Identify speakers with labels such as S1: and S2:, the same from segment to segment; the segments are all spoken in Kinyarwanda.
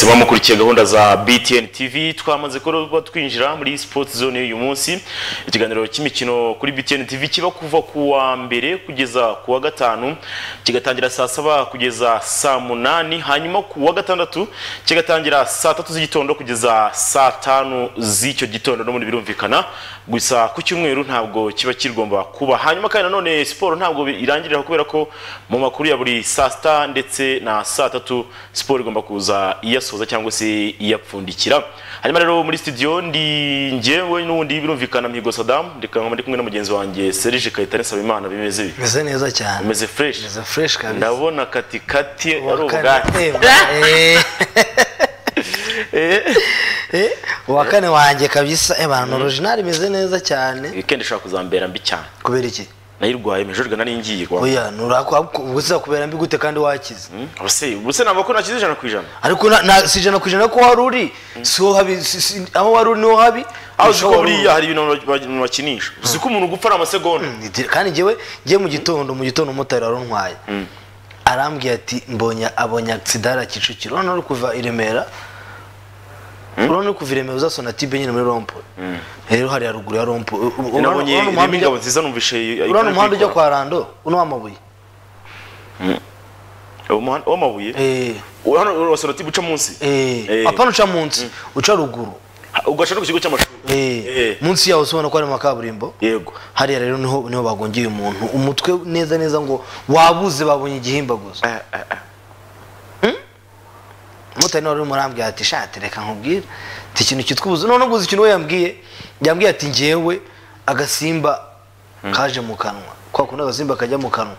S1: mwese bamukurikiye gahunda za BTN TV twamaze kuba twinjira muri sport zone y'uyu munsi. Ikiganiro cy'imikino kuri BTN TV kiba kuva ku wa mbere kugeza ku wa gatanu kigatangira saa saba kugeza saa munani hanyuma ku wa gatandatu kigatangira saa tatu z'igitondo kugeza saa tanu z'icyo gitondo. No muri birumvikana gusa ku cyumweru ntabwo kiba kigomba kuba. Hanyuma kandi nanone siporo ntabwo irangirira kubera ko mu makuru ya buri saa sita ndetse na saa tatu siporo igomba kuza iyasoza cyangwa se iyapfundikira. Hanyuma rero muri studio ndi njyewe n'ubundi birumvikana mihigo Saddam reka nkaba ndi kumwe na mugenzi wanjye Serge Kayitare Nsabimana. Bimeze bite?
S2: Meze neza cyane.
S1: Umeze fresh?
S2: Meze fresh kabisa.
S1: Ndabona kati kati ari ubwatsi.
S2: uwa kane wanjye kabisa. Eh bantu original imeze neza cyane.
S1: Weekend ishobora kuzambera mbi cyane.
S2: Kubera iki?
S1: Nayirwaye mejoro nari ngiye kwa
S2: oya nurakubuza kubera mbi gute kandi wakize.
S1: Ubuse ubuse ntabwo ko nakize ijana ku ijana.
S2: Ariko na- si ijana ku ijana ko wari uri. Si ho habi aho wari uri ni ho habi?
S1: Aho uzi ko buriya hari ibintu ba- bakinisha. Uzi ko umuntu gupfa ari amasegonda
S2: kandi njyewe njye mu gitondo mu gitondo umumotari waruntwaye arambwiye ati mbonye abonye aksidara kicukiro. Urabona uri kuva i remera urabona uri kuva i remera uza sonatibe nyine muri rompo. Rero hariya ruguru ya rompo.
S1: Nabonye
S2: urabona
S1: irimo
S2: umuhanda
S1: ingabo
S2: ujya-
S1: nziza numvishe
S2: urabona umuhanda ujya kwa rando uno w'amabuye
S1: umuhanda w'amabuye
S2: eh.
S1: Hano wasoroti uca munsi?
S2: Eh.
S1: Eh.
S2: apana uca munsi? Uca ruguru.
S1: Ugaca no ku kigo cy'amashuri.
S2: Eh
S1: Eh.
S2: munsi yaho ubona ko ari mu kaburimbo?
S1: Yego.
S2: Hariya rero ni ho ni ho bagongeye umuntu. Umutwe neza neza ngo wabuze babonye igihimba gusa.
S1: Eh, eh.
S2: umumotari nawe urimo arambwira ati shati reka nkubwire. Ati ikintu cyitwa ubuzi none ubuze ikintu we yambwiye yambwiye ati njyewe agasimba kaje mu kanwa. Kwa kundi agasimba kajya mu kanwa.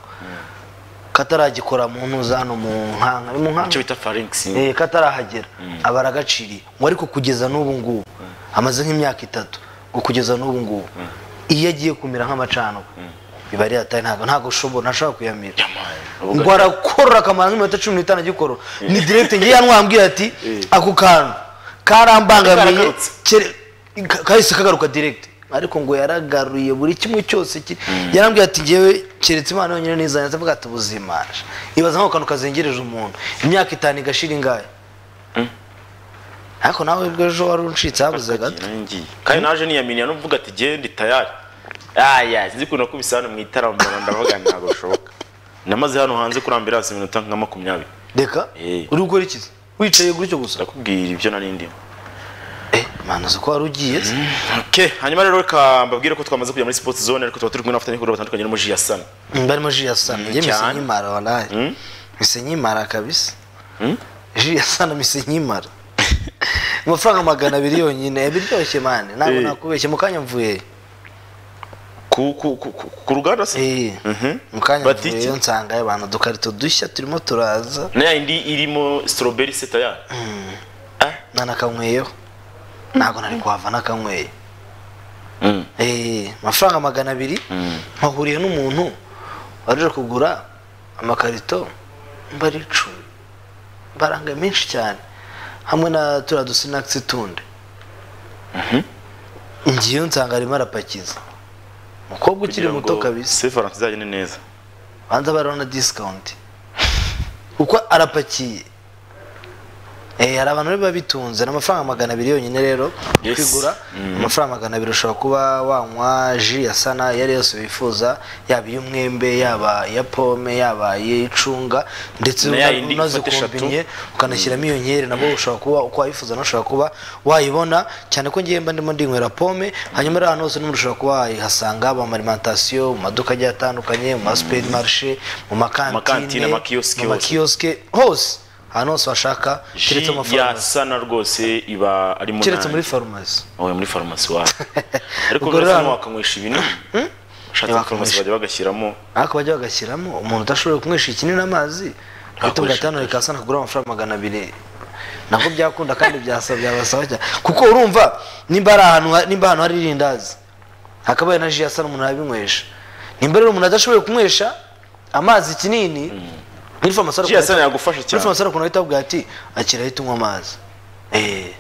S2: Kataragikora mu ntuza hano mu nkanka ari mu
S1: icyo
S2: nkanka
S1: bita pharynx.
S2: Eh katarahagera. Aba aragaciriye ngo ariko kugeza n'ubu ngubu amaze nk'imyaka itatu ngo kugeza n'ubu ngubu iyo agiye kumera nk'amacanwa biba ari atari ntabwo ntabwo ushobora ntashobora kuyamira. Ngo arakorora akamara nk'iminota cumi n'itanu agikorora ni direkite ngewe yanwambwira ati ako kantu karambangamiye kahise kagaruka direkite ariko ngo yaragaruye buri kimwe cyose ki- yarambwira ati ngewe keretse imana yonyine nizanye ndavuga ati ubuzima ibaza nk'ako kantu kazengereje umuntu. Imyaka itanu igashira ingahe? Ariko nawe ubwo ejo wari uncitse habuze gato.
S1: Kandi naje niyaminiya n'uvuga ati genda ndi tayari. Aya sinzi ukuntu nakubise hano mu itaramo mbona ndavuga ntabwo bishoboka. Namaze hano hanze kuri ambirasi iminota nka makumyabiri.
S2: Reka.
S1: Eh.
S2: uri gukora iki? Wicaye gutyo gusa?
S1: Ndakubwira ibyo nari
S2: ugiye
S1: Okay, hanyuma rero reka mbabwire ko twamaze kujya muri sport zone ariko tuba turi kumwe n'abafatanyabikorwa batandukanye muri Jiasana.
S2: Mm, barimo ji ya sana njye mise nkimara
S1: Mm.
S2: mise nkimara kabisa ji sana mise nkimara amafaranga magana abiri yonyine biryoshye mani ntabwo nakubeshye mu kanya mvuye
S1: Ku ruganda se?
S2: Eh,
S1: Mhm.
S2: mu kanya mvuye yo nsanga abantu udukarito dushya turimo turaza
S1: Na ya indi irimo strawberry seta ya.
S2: Ntabwo nari kuhava nakanyweye
S1: Mm.
S2: Eh, amafaranga magana abiri.
S1: Mm.
S2: mpahuriye n'umuntu. Waje kugura amakarito mbari icumi baranga menshi cyane. Hamwe na turiya dusinakisi tundi ngiyeyo nsanga arimo arapakiza. Umukobwa ukiri muto kabisa.
S1: Safe Valentine izagende neza.
S2: banza bariho na disikawunti kuko arapakiye. Hari abantu biba bitunze ni amafaranga magana abiri yonyine rero kwigura.
S1: Mm.
S2: amafaranga magana abiri ushobora kuba wanywa ji ya sana iyo ari yose wifuza yaba iy'umwembe yaba iya pome yaba iy'icunga ndetse unazikombinye ukanashyiramo iyo nkeri nabwo ushobora kuba uko wayifuza nawe ushobora kuba wayibona. Cyane ko ngiye mba ndimo ndinywera pome hanyuma rero ahantu hose n'umuntu ushobora kuba wayihasanga mu marimantasiyo mu maduka agiye atandukanye mu masuperi marishe mu makantine mu makiyosike hose. Ahantu hose washaka keretse mu
S1: ya
S2: mafarumasi
S1: sana rwose iba ari mu
S2: keretse muri farumasi.
S1: Oya muri farumasi wa. Ariko rero wakanywesha ibintu. Ushatse farumasi bajya bagashyiramo
S2: ariko bajya bagashyiramo umuntu udashoboye kunywesha ikinini amazi ahita
S1: Wakoresha
S2: ugatanu rikasana kugura amafaranga magana abiri. Nabwo byakunda kandi byasaba byabasaba cyane. Kuko urumva nimba ari ahantu ha- nimba ahantu hari irindazi hakabaye na ji yasa umuntu yabinywesha nimba rero umuntu adashoboye kunywesha amazi kinini
S1: sana yagufasha cyane.
S2: farumasi ukuntu ahita avuga ati akira ahita unywa amazi eh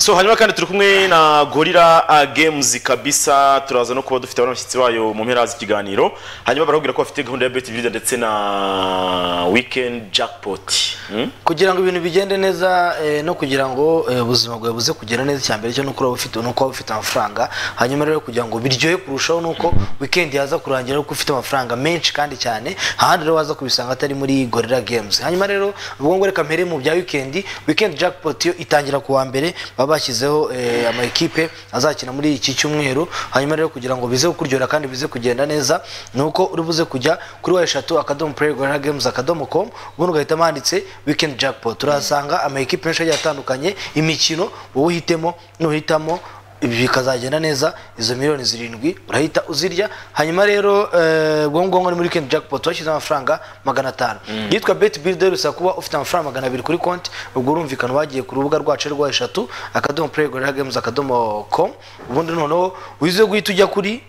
S1: so hanyuma kandi turi kumwe na gorira games kabisa turaza no kuba dufite abashyitsi bayo mu mpera z'ikiganiro. Hanyuma barakubwira ko bafite gahunda ya bet builder ndetse na weekend jackpot. Hmm?
S2: kugira ngo ibintu bigende neza eh, no kugira ngo eh, ubuzima bwawe buze kugenda neza icyambere cyo nuko ufite nuko waba ufite amafaranga hanyuma rero kugira ngo biryohe kurushaho nuko weekend yaza kurangira nuko ufite amafaranga menshi kandi cyane ahandi rero waza kubisanga atari muri gorilla games. Hanyuma rero ubwo ngo reka mpere mu bya weekend. Weekend jackpot yo itangira ku wa mbere baba bashyizeho eh, ama ekipe azakina muri iki cyumweru. Hanyuma rero kugira ngo bize kukuryohera kandi bize kugenda neza nuko uri buze kujya kuri wa eshatu akadomo play gorilla games akadomo com ubundi ugahitamo handitse weekend jackpot. Turahasanga ama ekipe menshi agiye atandukanye imikino wowe uhitemo nuhitamo ibi bikazagenda neza izo miliyoni zirindwi urahita uzirya hanyuma rero eh, ngubwo ni muri weekend jackpot washyize amafaranga magana atanu. Yitwa bet builder bisaba kuba ufite amafaranga magana abiri kuri konti ubwo urumvikana wagiye ku rubuga rwacu rwa eshatu akadomo play gorilla games akadomo com ubundi noneho wize guhita ujya kuri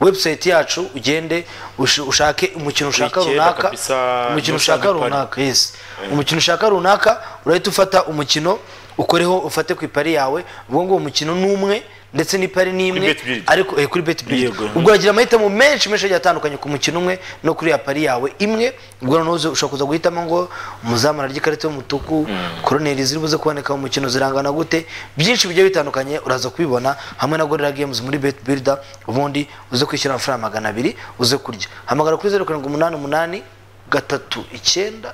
S2: website yacu ugende ush- ushake umukino ushaka runaka umukino
S1: no
S2: ushaka runaka yes. Umukino ushaka runaka urahita ufata umukino ukoreho ufate ku ipari yawe ubwo ngubwo umukino ni umwe ndetse n'ipari ni imwe ariko eh, kuri bet builder
S1: Yego.
S2: ubwo uragira amahitamo menshi menshi agiye atandukanye ku mukino umwe no kuri ya pari yawe. Imwe ubwo noneho ushobora kuza guhitamo ngo umuzamu ararya ikarita y'umutuku koroneri ziri buze kuboneka mu mukino zirangana gute? Byinshi bigiye bitandukanye uraza kubibona hamwe na gorilla games muri bet builder ubundi uze kwishyura amafaranga magana abiri uze kurya. Hamagara kuri zeru karindwi umunani umunani gatatu icyenda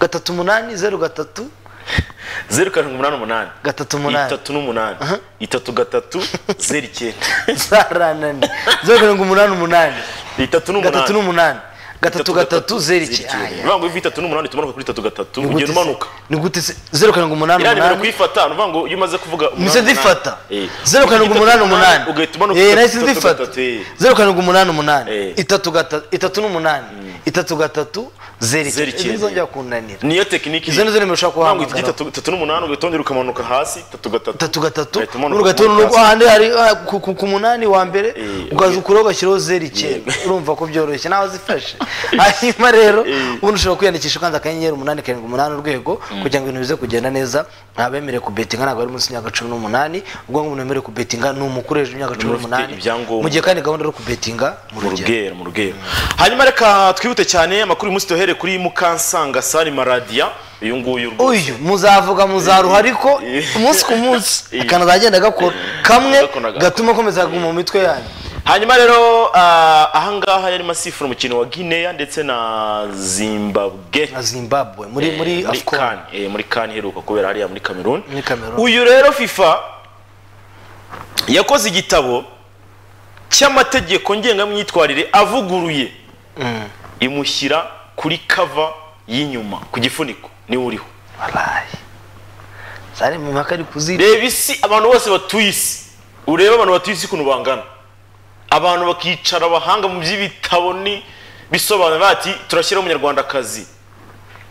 S2: gatatu umunani zeru gatatu.
S1: zeru karindwi umunani umunani.
S2: Gatatu umunani.
S1: Itatu n'umunani. Itatu gatatu zeru icyenda.
S2: Zaranani. Zeru karindwi umunani umunani.
S1: Itatu n'umunani.
S2: Gatatu n'umunani. Gatatu gatatu zeru icyenda.
S1: bivuga ngo ivi itatu n'umunani tumanuka kuri itatu gatatu ugenda umanuka.
S2: Ni gute se? Zeru karindwi umunani umunani.
S1: kuyifata ni ukuvuga ngo iyo umaze kuvuga
S2: mise ndifata
S1: eh,
S2: zeru karindwi umunani umunani.
S1: ugahita umanuka
S2: Eh,
S1: itatu,
S2: nahise
S1: itatu,
S2: ndifata
S1: eh.
S2: zeru karindwi umunani umunani.
S1: Eh.
S2: itatu gatatu itatu n'umunani. Itatu gatatu icyenda. ntizongera kunanira.
S1: Niyo tekiniki.
S2: Izo nizo nimero ushobora
S1: ngo
S2: kubahamagara.
S1: itatu n'umunani ugahita wongera ukamanuka hasi itatu gatatu.
S2: Itatu gatatu?
S1: Hasi.
S2: ahandi hari ah, ku- munani wa mbere
S1: Eh,
S2: ukaza ukuraho ugashyiraho zeru icyenda urumva ko byoroshye nawe zifashe. Hanyuma rero
S1: Eh.
S2: ubundi ushobora kwiyandikisha ukanze akanyenyeri umunani karindwi umunani urwego kugira ngo ibintu bize kugenda neza. Ntabemerewe kubetinga ntabwo ari munsi y'imyaka cumi n'umunani ubwo umuntu wemerewe kubetinga ni umukuru hejuru y'imyaka cumi n'umunani. mu gihe kandi gahunda yo kubetinga mu rugero
S1: hanyuma reka twihute cyane amakuru uyu tuhere kuri mukansanga sari maradiya uyu nguyu rwose.
S2: uyu muzavuga muzaruha ariko
S1: Eh.
S2: umunsi ku munsi
S1: Eh.
S2: akantu azagenda gakora kamwe gatuma akomeza kuguma mu mitwe yanyu
S1: hanyuma rero ah, ahangaha yarimo asifura umukino wa guinea ndetse na zimbabwe
S2: na zimbabwe muri muri afcon
S1: eh, muri kan iheruka kubera hariya muri cameroon
S2: Muri Cameroon.
S1: uyu rero fifa yakoze igitabo cy'amategeko ngengamyitwarire avuguruye
S2: Mm.
S1: imushyira kuri kava y'inyuma ku gifuniko ni we
S2: uriho. Zari mu mpaka ari kuzira.
S1: Reba isi abantu bose batuye isi. Urebe abantu batuye isi ukuntu bangana. Abantu bakicara abahanga mu by'ibitabo ni bisobanura bati turashyiraho umunyarwandakazi.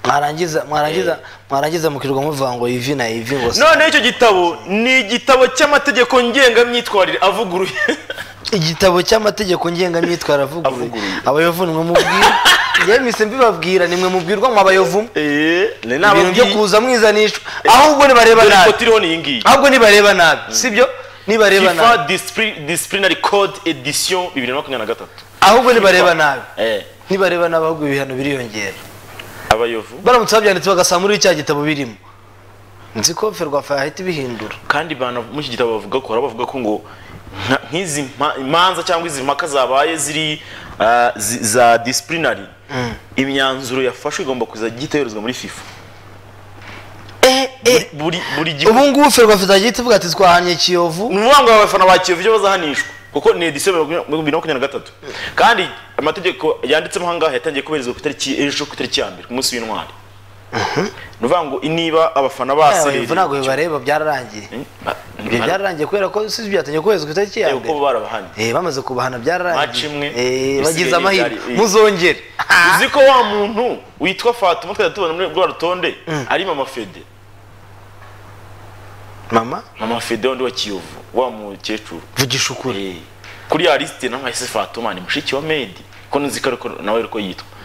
S2: Mwarangiza mwarangiza mwarangiza mukirirwa muvuga ngo ivi na ivi ngo se
S1: noneho icyo gitabo ni igitabo cy'amategeko ngengamyitwarire avuguruye
S2: igitabo cy'amategeko ngengamyitwarire avuguruye
S1: Avuguruye.
S2: abayovu nimwe mubwira. Njyewe mise mbibabwira nimwe mubwirwa mu abayovu
S1: Eh,
S2: ibintu byo kuza mwizanishwa ahubwo nibareba nabi. Ahubwo nibareba nabi. Sibyo? Nibareba nabi.
S1: Disciplinary code edition bibiri na makumyabiri na gatatu.
S2: Ahubwo nibareba nabi.
S1: Eh,
S2: nibareba nabi ahubwo ibihano biriyongera.
S1: Abayovu?
S2: Baramutse babyanditse bagasanga muri cya gitabo birimo. Nzi ko ferwafa yahita ibihindura.
S1: Kandi bana muri iki gitabo bavuga ko hari abavuga ko ngo nk'izi imanza cyangwa izi mpaka zabaye ziri zi- za disciplinary. Imyanzuro yafashwe igomba kuzajya ihita muri fifa.
S2: Eh eh. Ubu ngubu ferwafa izajya ihita ivuga ati twahanye kiyovu.
S1: Ni ukuvuga ngo abafana ba kiyovu ibyo bazahanishwa. Kuko ni edisiyo bibiri na makumyabiri na gatatu. Kandi amategeko yanditsemo ahangaha yatangiye kubahirizwa ku itariki ejo ku itariki ya mbere ku munsi w'intwari. Ni ukuvuga ngo niba abafana basereye
S2: abayovu ntabwo bibareba byararangiye. Ibyo byararangiye kubera ko si byatangiye ku itariki ya
S1: kuko
S2: mbere. Eh, bamaze kubahana byararangiye. Eh, bagize amahirwe.
S1: eh.
S2: muzongere.
S1: Uzi ko wa muntu witwa fatuma twajya tubona muri rwa rutonde ari mama fede?
S2: Mama?
S1: Mama fede wundi wa kiyovu wa mukecuru.
S2: Vugisha ukuri
S1: Eh, kuri ya lisite nawe ese fatuma ni mushiki wa medi. Ko nzi ko nawe ariko yitwa.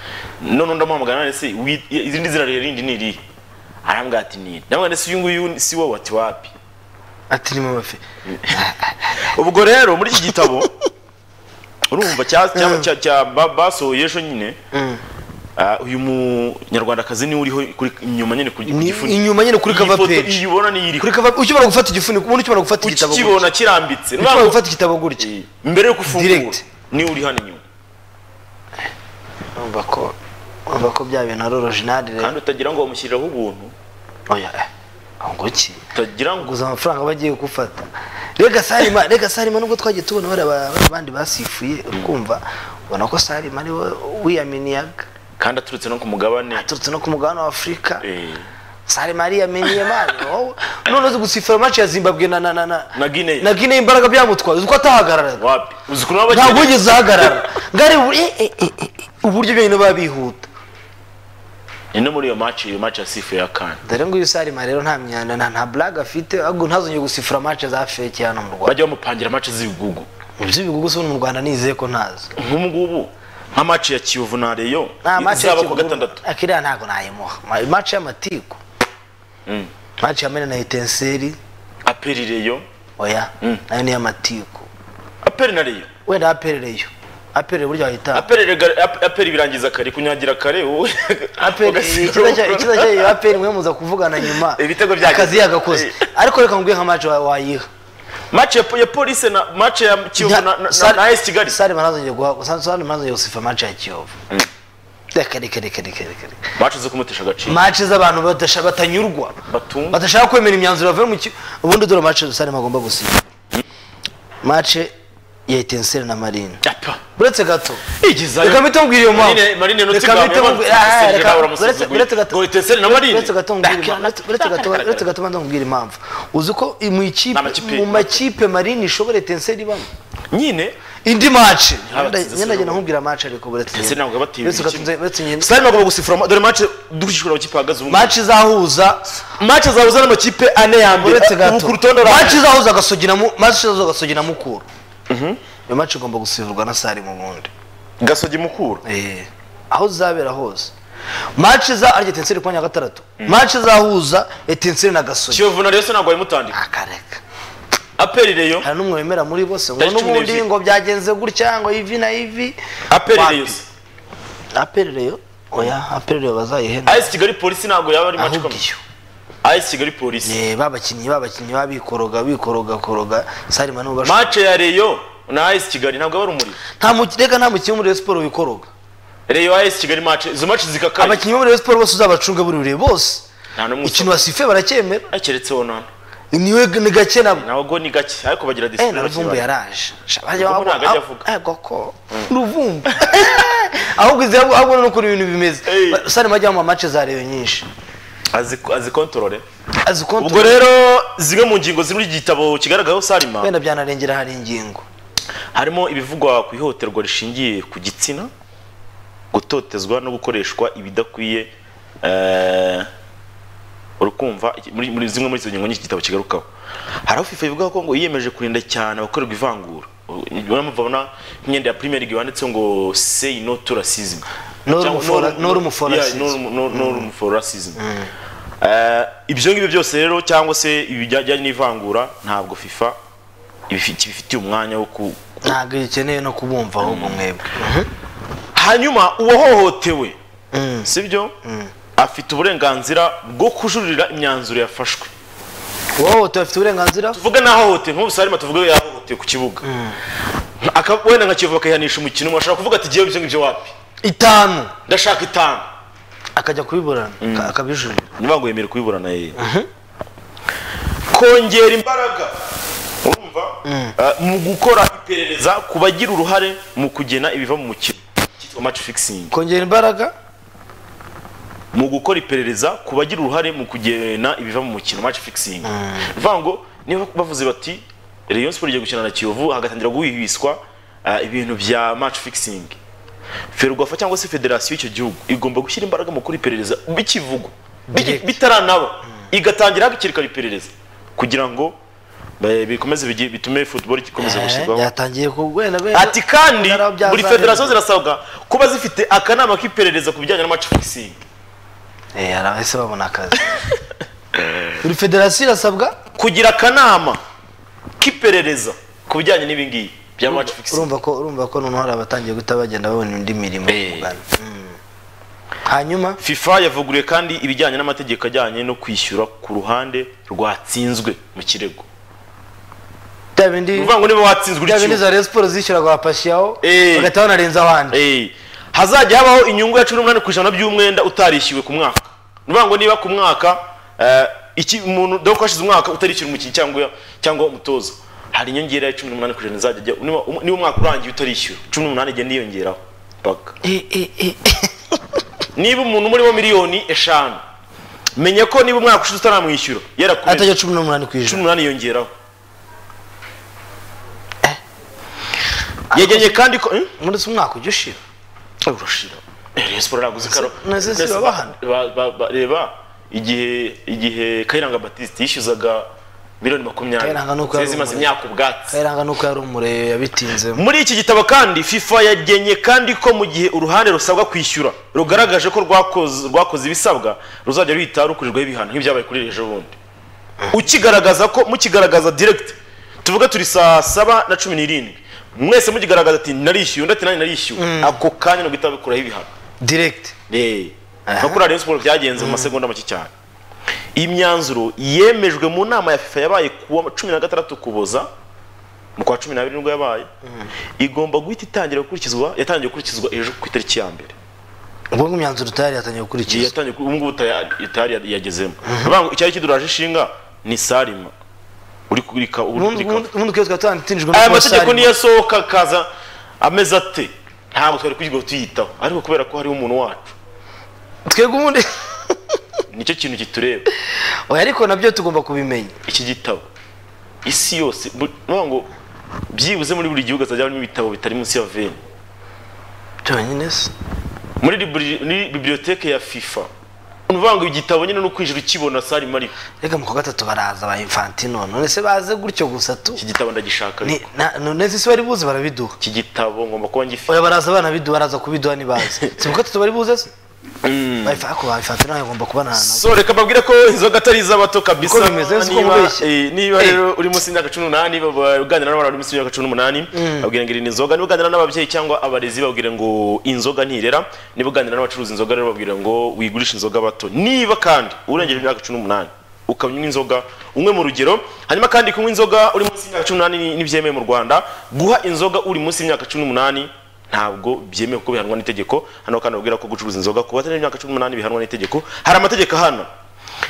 S1: None ndamuhamagara none se izindi zina rero rindi ni irihe? Arambwira ati ni ndamubwira ese uyu nguyu si wowe ati wapi?
S2: Ati ni mama fe.
S1: Ubwo rero muri iki gitabo urumva ba- basohoye ejo nyine
S2: Mm.
S1: ah, uyu munyarwandakazi ni we uriho inyuma nyine ku ku
S2: Ni-
S1: gifuniko.
S2: inyuma nyine kuri
S1: foto
S2: page.
S1: iyi ubona niyo iriho
S2: kuri kava ukibona gufata igifuniko ubundi ukibona gufata igitabo
S1: ukibona
S2: gutya?
S1: kirambitse.
S2: Ukibona gufata igitabo gutya?
S1: Mbere yo gufungura
S2: ni
S1: we uri hano inyuma.
S2: Urumva ko urumva ko bya bintu ari original rero.
S1: Kandi utagira ngo bamushyiriraho ubuntu.
S2: Oya eh ahubwo ki?
S1: Utagira ngo
S2: guza amafaranga bagiye gufata rega sarima rega sarima nubwo twagiye tubona bari abandi basifuye ukumva ubona ko sarima ari we wiyaminiyaga.
S1: Kandi aturutse no ku mugabane.
S2: Aturutse no ku mugabane wa afurika
S1: eh,
S2: sarima ariyaminiye mani none uzi gusifura match ya zimbabwe na na na na
S1: na Guinea.
S2: na Guinea imbaraga byamutwaye. Uzi ko atahagararaga? Ntabwo
S1: bagiye
S2: wigeze ahagarara. Ngari ubu- uburyo byonyine baba bihuta
S1: ni no muri iyo match iyo match ya sifu ya kane.
S2: Dore ngo yusari sarima rero nta myanda nta nta blague afite ahubwo ntazongeye gusifura match za fake hano mu Rwanda.
S1: Bajya bamupangira match z'ibigugu.
S2: Z'ibigugu se mu Rwanda nizeye ko ntazo.
S1: Nk'ubu ngubu nka match ya Kiyovu na
S2: match
S1: izaba ku gatandatu.
S2: Akiriya ntabwo nayimuha. Ma- match y'amatiku
S1: Mm.
S2: match ya mena na itenseri.
S1: Aperi Rayon
S2: oya.
S1: Mm.
S2: nayo ni iy'amatiku
S1: aperi na Rayon
S2: wenda buryo wahita
S1: aperi rega- ap- aperi birangiza kare kunyagira kare wowe.
S2: Ikiza cya
S1: ukora.
S2: ikiza cya iyo apere mwe muza kuvugana nyuma
S1: Ibitego byagize.
S2: akazi yagakoze. Ariko reka nkubwiye nka wa- wayiha.
S1: Match ya, polisi na match ya Kiyovu na, na, na, na AS Kigali.
S2: Sare manazongeye guha sare manazongeye gusifa match ya Kiyovu reka reka reka reka reka reka.
S1: Match zo kumutesha agaciro.
S2: Match z'abantu batanyurwa. Badashaka kwemera imyanzuro yavuye mu ubundi dore match sare agomba gusifa. Match ya Etincelle na Marine. Uretse gato. Reka mpite mubwira iyo mpamvu. Reka mpite ah, reka uretse gato mbanza mubwira impamvu. Uzi ko mu makipe Marine ishobora Etincelle ibamo?
S1: Nyine.
S2: Indi
S1: sinabona.
S2: genda nkubwira match ariko buretse
S1: ntabwo batiye
S2: uretse gato
S1: imikino.
S2: uretse nyine
S1: Sari bagomba gusifura ma- dore match dukurikije amakipe ahagaze ubu
S2: match izahuza
S1: match zabuza n'amakipe ane ya mbere.
S2: Uretse gato. Match izahuza izahuza agasogi na mukuru. Iyo match igomba gusifurwa na Sari mu bundi
S1: gasogi mukura
S2: Eh, aho zizabera hose. Match za arya Etincelle ku mwanya wa gatandatu. Match izahuza Etincelle na gasogi.
S1: Kiyovu na se ntabwo bayimutandika
S2: akareka
S1: aperi Rayon
S2: hari n'umwe wemera muri bose. Ngo n'ubundi ngo byagenze gutya ngo ivi na ivi.
S1: Aperi
S2: Wapi?
S1: Rayon se.
S2: aperereyo oya aperereyo bazayihena.
S1: AS Kigali polisi ntabwo yaba ari match
S2: ahubwo
S1: ikomeye
S2: iyo.
S1: AS Kigali polisi
S2: Eh, babakinnyi babakinnyi babikoroga bikoroga koroga. Sarima n'ubu bashobora
S1: match ya Rayon na AS Kigali ntabwo bari umuri
S2: nta mukireka reka nta mukinnyi wo muri Sport wikoroga
S1: Rayon AS Kigali match zo match zikakaye.
S2: Abakinnyi muri Sport bose uzabacunga buri bure bose. Ikintu basife baracyemera.
S1: Akeretse keretse wowe none.
S2: Niwe ni gake nabo
S1: ntabwo ni gake ariko bagira
S2: eh
S1: discipline
S2: na ruvumbu yaraje. Shabajya
S1: Ruvumbu
S2: babo-
S1: ntabwo ajya avuga.
S2: eh goko ruvumbu ahubwo izabwo ahubwo ukuntu ibintu bimeze. Sare majya mu match za Rayon nyinshi
S1: bato. azi azi control
S2: azi
S1: ubwo rero zimwe mu ngingo ziri muri iki gitabo kigaragaraho Salima
S2: wenda byanarengera hari ingingo.
S1: harimo ibivugwa ku ihohoterwa rishingiye ku gitsina gutotezwa no gukoreshwa ibidakwiye eh, urukumva muri, zimwe muri izo ngingo nyinshi igitabo kigarukaho. Hari aho FIFA ivuga ko ngo yiyemeje kurinda cyane abakorerwa ivangura. Ubona muvabona nk'imyenda ya Premier League yanditseho ngo say no to racism
S2: Room for racism.
S1: Eh, ibyo ngibyo byose rero cyangwa se ibijyanye n'ivangura ntabwo FIFA ibifitiye umwanya wo ku
S2: ntabwo ikeneye no kubumva ahubwo mwebwe.
S1: Hanyuma uwahohotewe
S2: Mm.
S1: sibyo afite uburenganzira bwo kujurira imyanzuro yafashwe.
S2: Wowe afite uburenganzira?
S1: Tuvuge n'ahohotewe nk'ubu sarima tuvuge yahohotewe ku kibuga. Aka- wenda nka kiyovu bakayihanisha umukino umuntu ashobora kuvuga ati ngewe ibyo ngibyo wapi?
S2: Itanu.
S1: Ndashaka itanu.
S2: Akajya kubiburana aka- akabijurira.
S1: Niba ngo yemere kubiburana ye. Kongera imbaraga. Urumva? Uh, mu gukora iperereza ku bagira uruhare mu kugena ibiva mu mukino cyitwa match fixing.
S2: Kongera imbaraga.
S1: Mu gukora iperereza ku bagira uruhare mu kugena ibiva mu mukino match fixing. Bivuga ngo niba bavuze bati Rayon Sport igiye gukina na Kiyovu hagatangira guhihwiswa uh, ibintu bya match fixing. Ferwafa cyangwa se federasiyo y'icyo gihugu igomba gushyira imbaraga mu gukora iperereza bikivugwa. Bitaranaba igatangira hakiri kare iperereza. Kugira ngo bikomeze bitume football ikomeza
S2: Eh,
S1: gushyirwaho. ati kandi buri federasiyo zirasabwa kuba zifite akanama k'iperereza ku bijyanye na match fixing.
S2: Eh arahise babona akazi? Buri federasiyo irasabwa?
S1: Kugira akanama k'iperereza ku bijyanye n'ibi
S2: urumva ko urumva ko noneho hari abatangiye guhita bagenda babona indi mirimo.
S1: Eh.
S2: Mm. hanyuma?
S1: Fifa yavuguruye kandi ibijyanye n'amategeko ajyanye no kwishyura ku ruhande rwatsinzwe mu kirego. Ukuvuga ngo niba watsinzwe uri
S2: bya bindi za Rayon Sports zishyuraga abapashiyaho
S1: Eh.
S2: bagahita banarenza abandi
S1: Eh, hazajya habaho inyungu ya cumi n'umunani ku ijana by'umwenda utarishyuwe ku mwaka. Ni ngo niba ku mwaka umuntu dore ko hashize umwaka utarishyura umukinnyi cyangwa umutoza. Hari inyongera ya cumi n'umunani ku ijana izajya ijya niba niba umwaka urangiye utarishyura cumi n'umunani igenda yiyongeraho paka
S2: Eh, eh, eh.
S1: niba umuntu umurimo miliyoni eshanu menya ko niba umwaka ushize utaramwishyura yarakureze
S2: atajya cumi n'umunani ku
S1: cumi
S2: ijana
S1: n'umunani yiyongeraho yegenye kandi ko
S2: muri umwaka ujya ushira?
S1: Urashira. Ntabwo uzi karo reba igihe igihe Kayiranga Baptiste yishyuzaga miliyoni makumyabiri. Zimaze imyaka ubwatsi.
S2: Kayiranga nuko yari umurebe yabitinzemo
S1: muri iki gitabo kandi FIFA yagenye kandi ko mu gihe uruhande rusabwa kwishyura rugaragaje ko rwakoze ibisabwa ruzajya ruhita rukurirwaho ibihano nk'ibyabaye kuri ejo bundi. Ukigaragaza ko mukigaragaza direct tuvuga turi saa saba na cumi n'irindwi. Mwese mukigaragaza ati narishyuye undi ati nanjye narishyuye ako kanya no guhita bikuraho ibihano.
S2: Direct.
S1: Eh, nko kuri Rayon Sports byagenze mu masegonda make cyane. Iyi myanzuro yemejwe mu nama ya FIFA yabaye ku wa cumi na gatandatu kuboza mu kwa cumi n'abiri ni bwo yabaye igomba guhita itangira gukurikizwa yatangiye gukurikizwa ejo ku itariki ya mbere.
S2: Ubwo imyanzuro utari yatangiye
S1: igihe
S2: gukurikiza
S1: yatangiye ubu ngubu itari yagezemo. Ngo icyari kiduraje ishinga ni Salima. Uri kurika uri
S2: ubundi twese twatindijwe
S1: aya mategeko niyo asohoka akaza ameze ate? Ntabwo twari kugirwa tuyitaho ariko kubera ko hariho umuntu wacu.
S2: Twebwe ubundi
S1: ni cyo kintu kitureba.
S2: Oya ariko na byo tugomba kubimenya.
S1: Iki gitabo. Isi yose ngo byibuze muri buri gihugu hazajya harimo ibitabo bitari munsi ya veni.
S2: Byonyine se?
S1: Muri biblioteke ya fifa. Ni ukuvuga ngo igitabo nyine ni ukwinjira ukibona sarima ariko.
S2: Reka mu kwa gatatu baraza ba infantino. None se baze gutyo gusa tu?
S1: Iki gitabo ndagishaka
S2: none se bari buze barabiduha?
S1: Iki gitabo ngomba kuba ngifite.
S2: Oya baraza banabiduha baraza kubiduha nibaze. Si mu gatatu bari buze se? Ariko ba infantino nawe agomba kubana nabo
S1: so reka mbabwire ko inzoga atari iz'abato kabisa. Niba eh,
S2: Eh.
S1: rero uri munsi y'imyaka cumi n'umunani uganira n'abana bari munsi y'imyaka cumi n'umunani babwira ngo irinde inzoga. Niba uganira n'ababyeyi cyangwa abarezi babwira ngo inzoga ntirera. Niba uganira n'abacuruza inzoga rero babwira ngo wigurishe inzoga bato. Niba kandi urengeje imyaka cumi n'umunani ukanywa inzoga umwe mu rugero. Hanyuma kandi kunywa inzoga uri munsi y'imyaka cumi n'umunani ntibyemewe mu rwanda. Guha inzoga uri munsi y'imyaka cumi n'umunani ntabwo byemewe kuko bihanwa n'itegeko. Hano kandi babwira ko gucuruza inzoga ku batari imyaka cumi n'umunani bihanwa n'itegeko. Hari amategeko ahana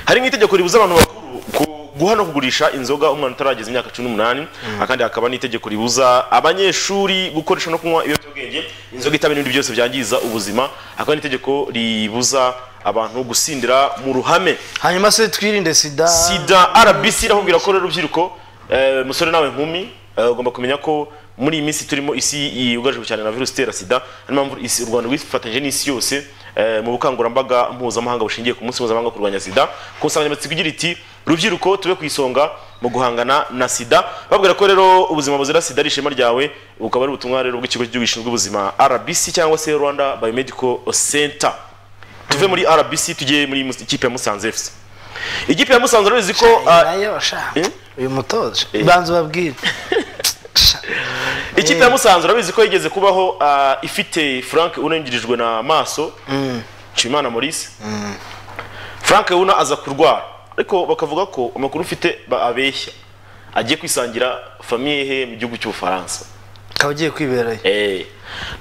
S1: hari nk'itegeko ribuza abantu bakuru ku- guha no kugurisha inzoga umwana utarageza imyaka cumi n'umunani. Akandi hakaba n'itegeko ribuza abanyeshuri gukoresha no kunywa ibiyobyabwenge inzoga itaba n'ibindi byose byangiza ubuzima. Hakaba n'itegeko ribuza abantu gusindira mu ruhame.
S2: Hanyuma se twirinde sida.
S1: Sida rbc irakubwira ko rero urubyiruko eh, musore nawe nkumi eh, ugomba kumenya ko muri iyi minsi turimo isi yugarijwe cyane na virusi itera sida niyo mpamvu isi- u rwanda rwifatanyije n'isi yose eh, mu bukangurambaga mpuzamahanga bushingiye ku munsi mpuzamahanga wo kurwanya sida ku nsanganyamatsiko igira iti rubyiruko tube ku isonga mu guhangana na sida babwira ko rero ubuzima buzira sida ari ishema ryawe bukaba ari ubutumwa rero bw'ikigo cy'igihugu gishinzwe ubuzima rbc cyangwa se rwanda biomedical center tuve muri rbc tujye muri ikipe ya musanze fc ikipe ya musanze urabizi ko ah, Eh?
S2: uyu mutoza
S1: Eh.
S2: banza ubabwire.
S1: Ikipe ya musanze urabizi ko yigeze kubaho ah, ifite frank unengirijwe na maso nshimana maurice. Frank una aza kurwara. Ariko bakavuga ko amakuru ufite abeshya. Agiye kwisangira famiye he mu gihugu cy'ubufaransa.
S2: Akaba agiye kwiberayo.
S1: Eh.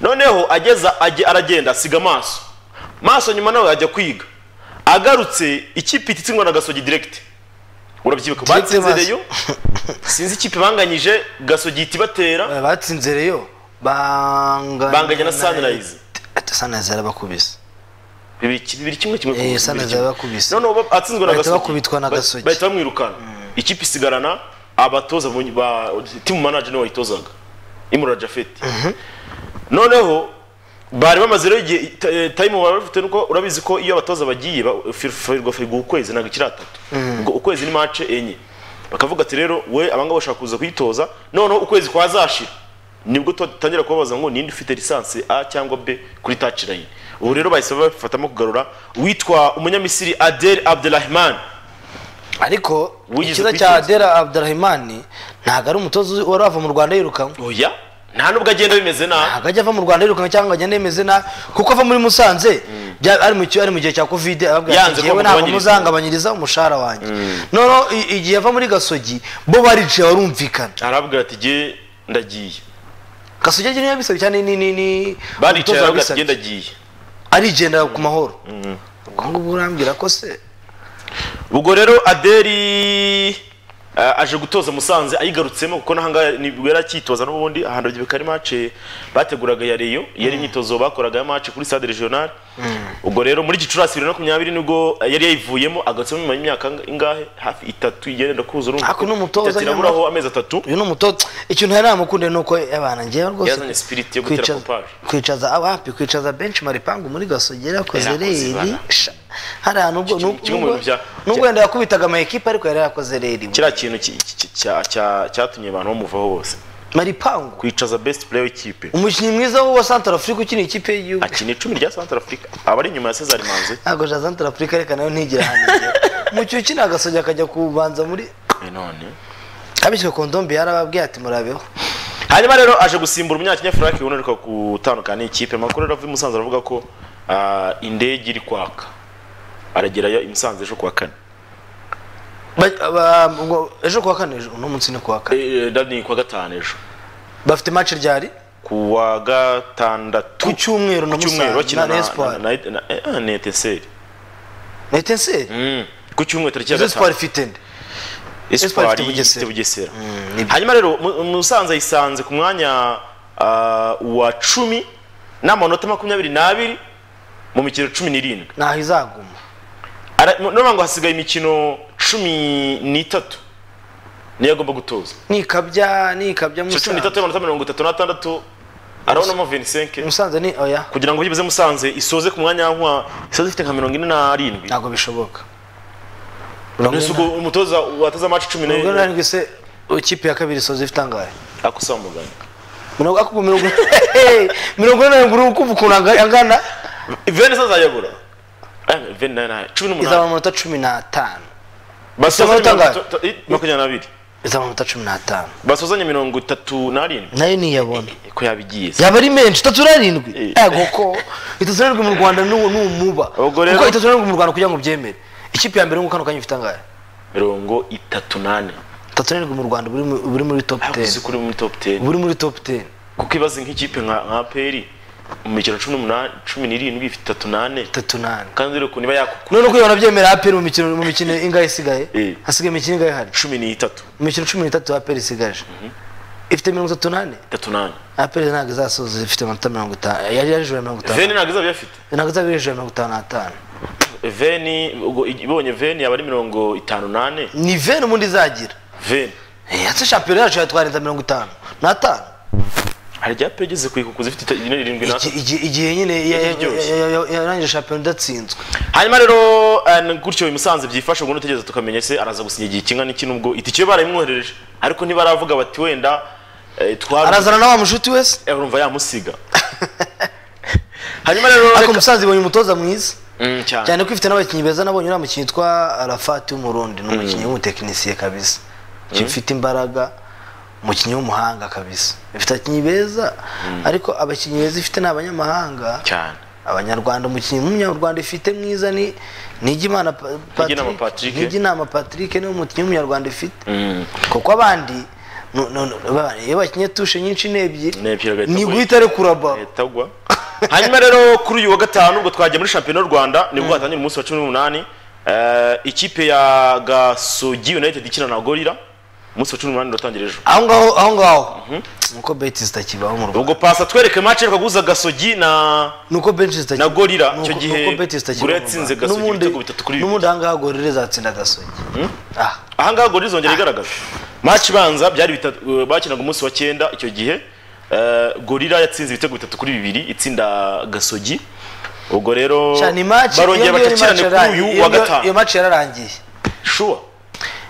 S1: noneho ageza aragenda asiga amaso maso nyuma nawe ajya kwiga. Agarutse ikipe ititsindwa na gasogi direct. Urabyibuka
S2: Direct
S1: batsinze reyo? Sinzi ikipe banganyije gasogi ihita ibatera.
S2: Oya, batsinze reyo. Banganya
S1: na
S2: ati sunrise. Yarabakubise
S1: bibiri kimwe kimwe
S2: Eh,
S1: kimwe.
S2: yarabakubise.
S1: noneho atsinzwe na gasogi
S2: bakubitwa na Gasogi.
S1: bahita bamwirukana ikipe isigarana abatoza ba timu manager ni we wayitozaga. Imura jafeti noneho bari bamaze rero igihe ta- eh, time bafite nuko urabizi ko iyo abatoza bagiye firigo firigo ukwezi ntabwo ikiri atatu. Ubwo ukwezi ni mace enye. Bakavuga ati rero we abangaba bashaka kuza kuyitoza noneho ukwezi kwazashira nibwo tutangira kubabaza ngo ninde ufite lisansi a cyangwa b kuri tacirayi ubu rero bahise bafatamo kugarura witwa umunyamisiri adel abdelrahman
S2: ariko ikiza cya adel abdurahimani ntabwo ari umutoza wari wava mu rwanda yirukanwe.
S1: Oya nta nubwo agenda bimeze nabi.
S2: Ntabwo ajya ava mu rwanda yirukanwe cyangwa ngo agende yemeze nabi. Kuko ava muri musanze ari mu gihe cya kovide ngewe ntabwo
S1: bamugabanyiriza."
S2: muzangabanyiriza umushahara wanjye. Noneho i- igihe ava muri gasogi bo baricaye barumvikana.
S1: Arabwira ati jye ndagiye.
S2: Gasogi agira niyo bisabye cyane ni ni ni
S1: baricaye arabwira ati
S2: wabisabye.
S1: ndagiye.
S2: Arigendera ku mahoro. Ubwo ngubwo urambwira ko se?
S1: Ubwo rero aderi aje gutoza musanze ayigarutsemo kuko n'ahangaha ni bwo yari akitoza n'ubundi ahantu bagibika ari mace bateguraga ya reyo yari imyitozo bakoraga ya mace kuri stade regional ubwo rero muri gicurasi bibiri na makumyabiri ni bwo yari yayivuyemo agatsemo nyuma y'imyaka ingahe? Hafi itatu igenda kuza urumva.
S2: Ariko ni umutoza
S1: iraburaho amezi atatu.
S2: Uyu ni umutoza. Ikintu yari namukunde ni uko abana ngewe rwose
S1: Yazanye spirit yo gutera pompaje.
S2: kwicaza abapi kwicaza benshi maripangu muri gasogi yarakoze Hari ahantu
S1: mu
S2: nubwo wenda yakubitaga ama ekipe ariko yari yarakoze reri
S1: kiriya kintu ki- ki- cya- cya- cyatumye abantu bamuvaho bose.
S2: Maripangu
S1: kwicaza best player w'ikipe.
S2: Umukinnyi mwiza wa Central Africa ukina ikipe y'igihugu.
S1: Akina icumi rya Central Africa. Aba ari inyuma ya Cesar Manzi.
S2: Ntabwo ja Central Africa reka na yo ntigera ahantu igera umukinnyi ukina gasogi akajya kubanza muri
S1: Eh, none.
S2: Abishywe kondombe yarababwiye ati murabeho.
S1: Hanyuma rero aje gusimbura umunyakenya Frank unaruka gutandukana n'ikipe. Amakuru rero i Musanze aravuga ko ah, indege iri kwaka. Aragerayo i Musanze ejo kuwa kane.
S2: Ejo kuwa kane ejo uno munsi ni kuwa kane?
S1: Eh, eh, ni kuwa gatanu ejo.
S2: Bafite match ryari?
S1: Kuwa gatandatu.
S2: Ku cyumweru na Musanze na Espoir
S1: na- na- na- eh, Etincelle
S2: na Etincelle
S1: Mm. ku cyumweru tariki ya gatanu.
S2: Ifite nde
S1: Espoir
S2: ifite Bugesera. Nibyo.
S1: hanyuma rero Mu- Musanze yisanze ku mwanya ah, wa cumi n'amanota makumyabiri n'abiri mu mikino cumi n'irindwi.
S2: Ntaho izaguma.
S1: None ngo hasigaye imikino cumi n'itatu. Niyo agomba gutoza
S2: nikabya nikabya
S1: musanze cumi n'itatu y'amanota mirongo itatu n'atandatu. Arabonamo 25
S2: Musanze ni oya
S1: kugira ngo byibuze Musanze isoze ku mwanya wa isoze ifite nka mirongo ine n'arindwi.
S2: Ntabwo bishoboka.
S1: Umutoza watoza match cumi
S2: mirongo ine n'arindwi se ikipe ya kabiri isoze ifite angahe?
S1: Akusaba muganga
S2: mirongo ako mirongo ine n'arindwi uri kumva ukuntu anga- angana?
S1: Vene se azayabura
S2: izaba cumi n'atanu
S1: mirongo itatu- eh, makumyabiri n'abiri
S2: izaba amanota cumi n'atanu
S1: basozanye mirongo itatu n'arindwi
S2: nayo niyabona
S1: ko yabigiye
S2: yaba ari menshi itatu n'arindwi
S1: Eh.
S2: ego ko. Itatu n'arindwi mu rwanda ni umuba kuko itatu n'arindwi mu rwanda kugira ngo ubyemere ikipe ya mbere nk'uko kano kanya ifite angahe?
S1: Mirongo itatu n'ane
S2: itatu n'arindwi mu rwanda buri muri top
S1: uzi
S2: 10
S1: kuri muri top 10
S2: buri muri top 10
S1: kuko ibaze nk'ikipe nka peri mu mikino cumi n'umunani cumi n'irindwi ifite itatu n'ane.
S2: Itatu n'ane.
S1: Kandi rero ukuntu iba yakukura
S2: none uko ibona byemera aperi mu mikino mu mikino ingahe isigaye?
S1: Eh.
S2: hasigaye imikino ingahe hari
S1: cumi n'itatu.
S2: Mu mikino cumi n'itatu aperi isigaje. Ifite mirongo itatu n'ane?
S1: Itatu n'ane.
S2: Aperi ntabwo izasoza ifite amanota mirongo itanu yari yari ya mirongo itanu.
S1: Veni ntabwo izaba iyafite
S2: ntabwo izaba iri ya mirongo itanu n'atanu.
S1: Veni ubwo ibonye veni yaba ari mirongo itanu n'ane?
S2: Ni veni ubundi izagira.
S1: Veni.
S2: Eh, ese shampiyona yacu yatwarenza mirongo itanu n'atanu.
S1: Hari igihe aperi igeze kuikukuza ifite ita- ine irindwi
S2: iki- igihe nyine yarangije shampiyona idatsinzwe.
S1: Hanyuma rero eh, gutyo i Musanze byifashe ubwo nutegereza tukamenya se araza gusinya igihe kingana iki nubwo itike yo barayimwoherereje ariko ntibaravuga bati wenda eh, twari
S2: arazana na wa mushuti wese
S1: Eh, urumva yamusiga. Hanyuma rero
S2: ariko
S1: reka-
S2: musanze ibonye umutoza mwiza.
S1: Mm, cyane.
S2: Ko ifite n'abakinnyi beza nabonye uriya mukinnyi witwa arafati w'umurundi ni umukinnyi w'umutekinisiye kabisa. Ufite imbaraga. Umukinnyi w'umuhanga kabisa. Ifite abakinnyi beza ariko abakinnyi beza ifite ni abanyamahanga
S1: cyane.
S2: Abanyarwanda umukinnyi w'umunyarwanda ifite mwiza ni nigimana Patrick. Niginama Patrick. Niwe mukinnyi w'umunyarwanda ifite.
S1: Mm.
S2: kuko abandi iyo bakinnye tushe nyinshi ni ebyiri
S1: Ni
S2: guhita arekura ba
S1: leta agwa hanyuma rero kuri uyu wa gatanu ubwo twagiye muri shampiyona y'u rwanda ni bwo hatangira umunsi wa cumi n'umunani Eh, ikipe ya gasogi united ikina na gorira umunsi wa cumi n'umunani uratangira ejo.
S2: Aho ngaho aho ngaho. Nuko beti zitakibaho mu rwanda.
S1: Ubwo pasa twereke reka guhuza gasogi na
S2: nuko benshi zitakibaho
S1: na gorira icyo gihe
S2: beti
S1: gorira yatsinze gasogi ibitego bitatu kuri bibiri
S2: n'ubundi aha ngaha gorira izatsinda gasogi ah.
S1: Ahangaha gorira izongera igaragaza. Match ibanza byari bitatu eh, bakinaga umunsi wa cyenda icyo gihe. Eh, gorira yatsinze ibitego bitatu kuri bibiri itsinda gasogi ubwo rero barongera batakirane kuri uyu wa
S2: ngiyo- iyo
S1: gatanu.
S2: match yararangiye.
S1: Shuwa